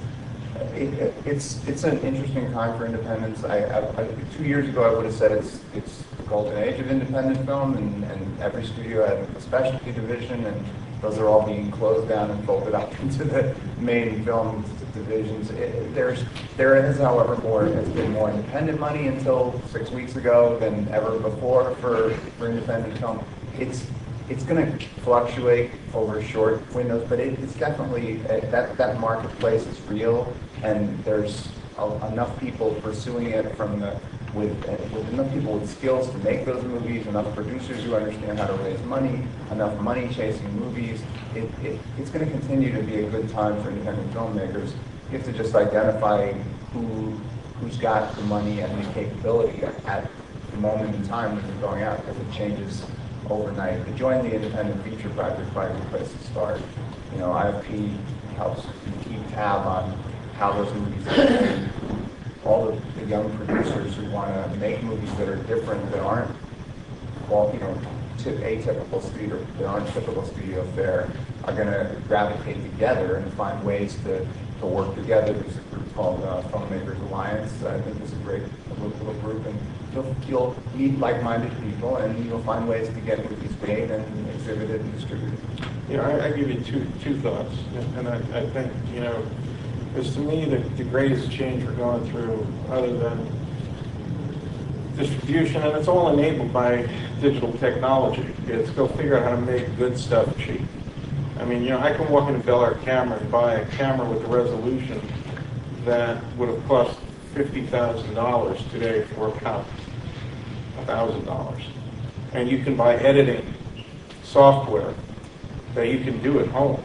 It, it's it's an interesting time for independence. I, I, I, two years ago, I would have said it's it's the golden age of independent film, and, and every studio had a specialty division, and those are all being closed down and folded up into the main film divisions. It, there's there is, however, more has been more independent money until six weeks ago than ever before for for independent film. It's it's going to fluctuate over short windows, but it, it's definitely uh, that that marketplace is real, and there's a, enough people pursuing it from the with, with enough people with skills to make those movies, enough producers who understand how to raise money, enough money chasing movies. It, it, it's going to continue to be a good time for independent filmmakers. You have to just identify who who's got the money and the capability at the moment in time when you're going out, because it changes overnight. To join the independent feature project a good place to start. You know, IFP helps keep tab on how those movies are. All the, the young producers who want to make movies that are different, that aren't, well, you know, tip, atypical studio, that aren't typical studio fare, are going to gravitate together and find ways to, to work together. There's a group called uh, Filmmakers Alliance. I think it's a great little group, and you'll, you'll meet like-minded people, and you'll find ways to get movies made and exhibited and distributed. You know, I, I give you two, two thoughts, and I, I think, you know, because to me, the, the greatest change we're going through, other than distribution, and it's all enabled by digital technology, is go figure out how to make good stuff cheap. I mean, you know, I can walk into Bel Air Camera and buy a camera with a resolution that would have cost fifty thousand dollars today for a thousand dollars. And you can buy editing software that you can do at home.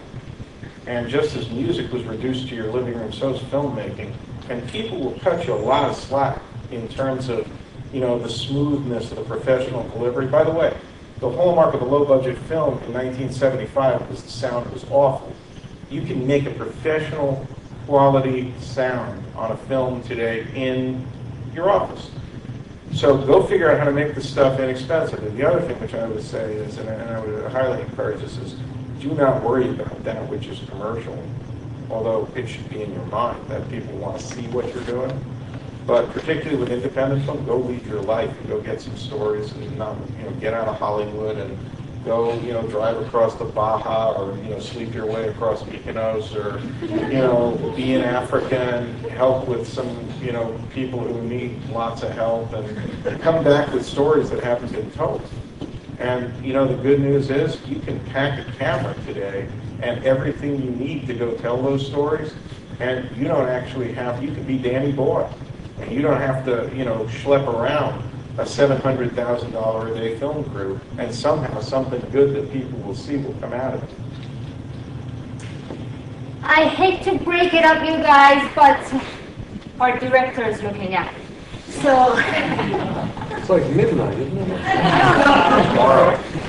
And just as music was reduced to your living room, so is filmmaking. And people will cut you a lot of slack in terms of, you know, the smoothness of the professional delivery. By the way, the hallmark of a low-budget film in 1975 was the sound was awful. You can make a professional quality sound on a film today in your office. So go figure out how to make the stuff inexpensive. And the other thing which I would say is, and I would highly encourage this, is do not worry about that which is commercial, although it should be in your mind that people want to see what you're doing. But particularly with independent film, go lead your life and go get some stories and not, you know, get out of Hollywood and go, you know, drive across the Baja or, you know, sleep your way across Mykonos or, you know, be in Africa and help with some, you know, people who need lots of help and come back with stories that haven't been told. And, you know, the good news is you can pack a camera today and everything you need to go tell those stories. And you don't actually have, you can be Danny Boyle. And you don't have to, you know, schlep around a $700,000 a day film crew. And somehow something good that people will see will come out of it. I hate to break it up, you guys, but our director is looking at me. So It's like midnight, isn't it?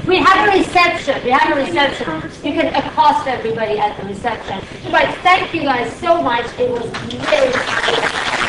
we have a reception. We have a reception. You can accost everybody at the reception. But thank you guys so much. It was very.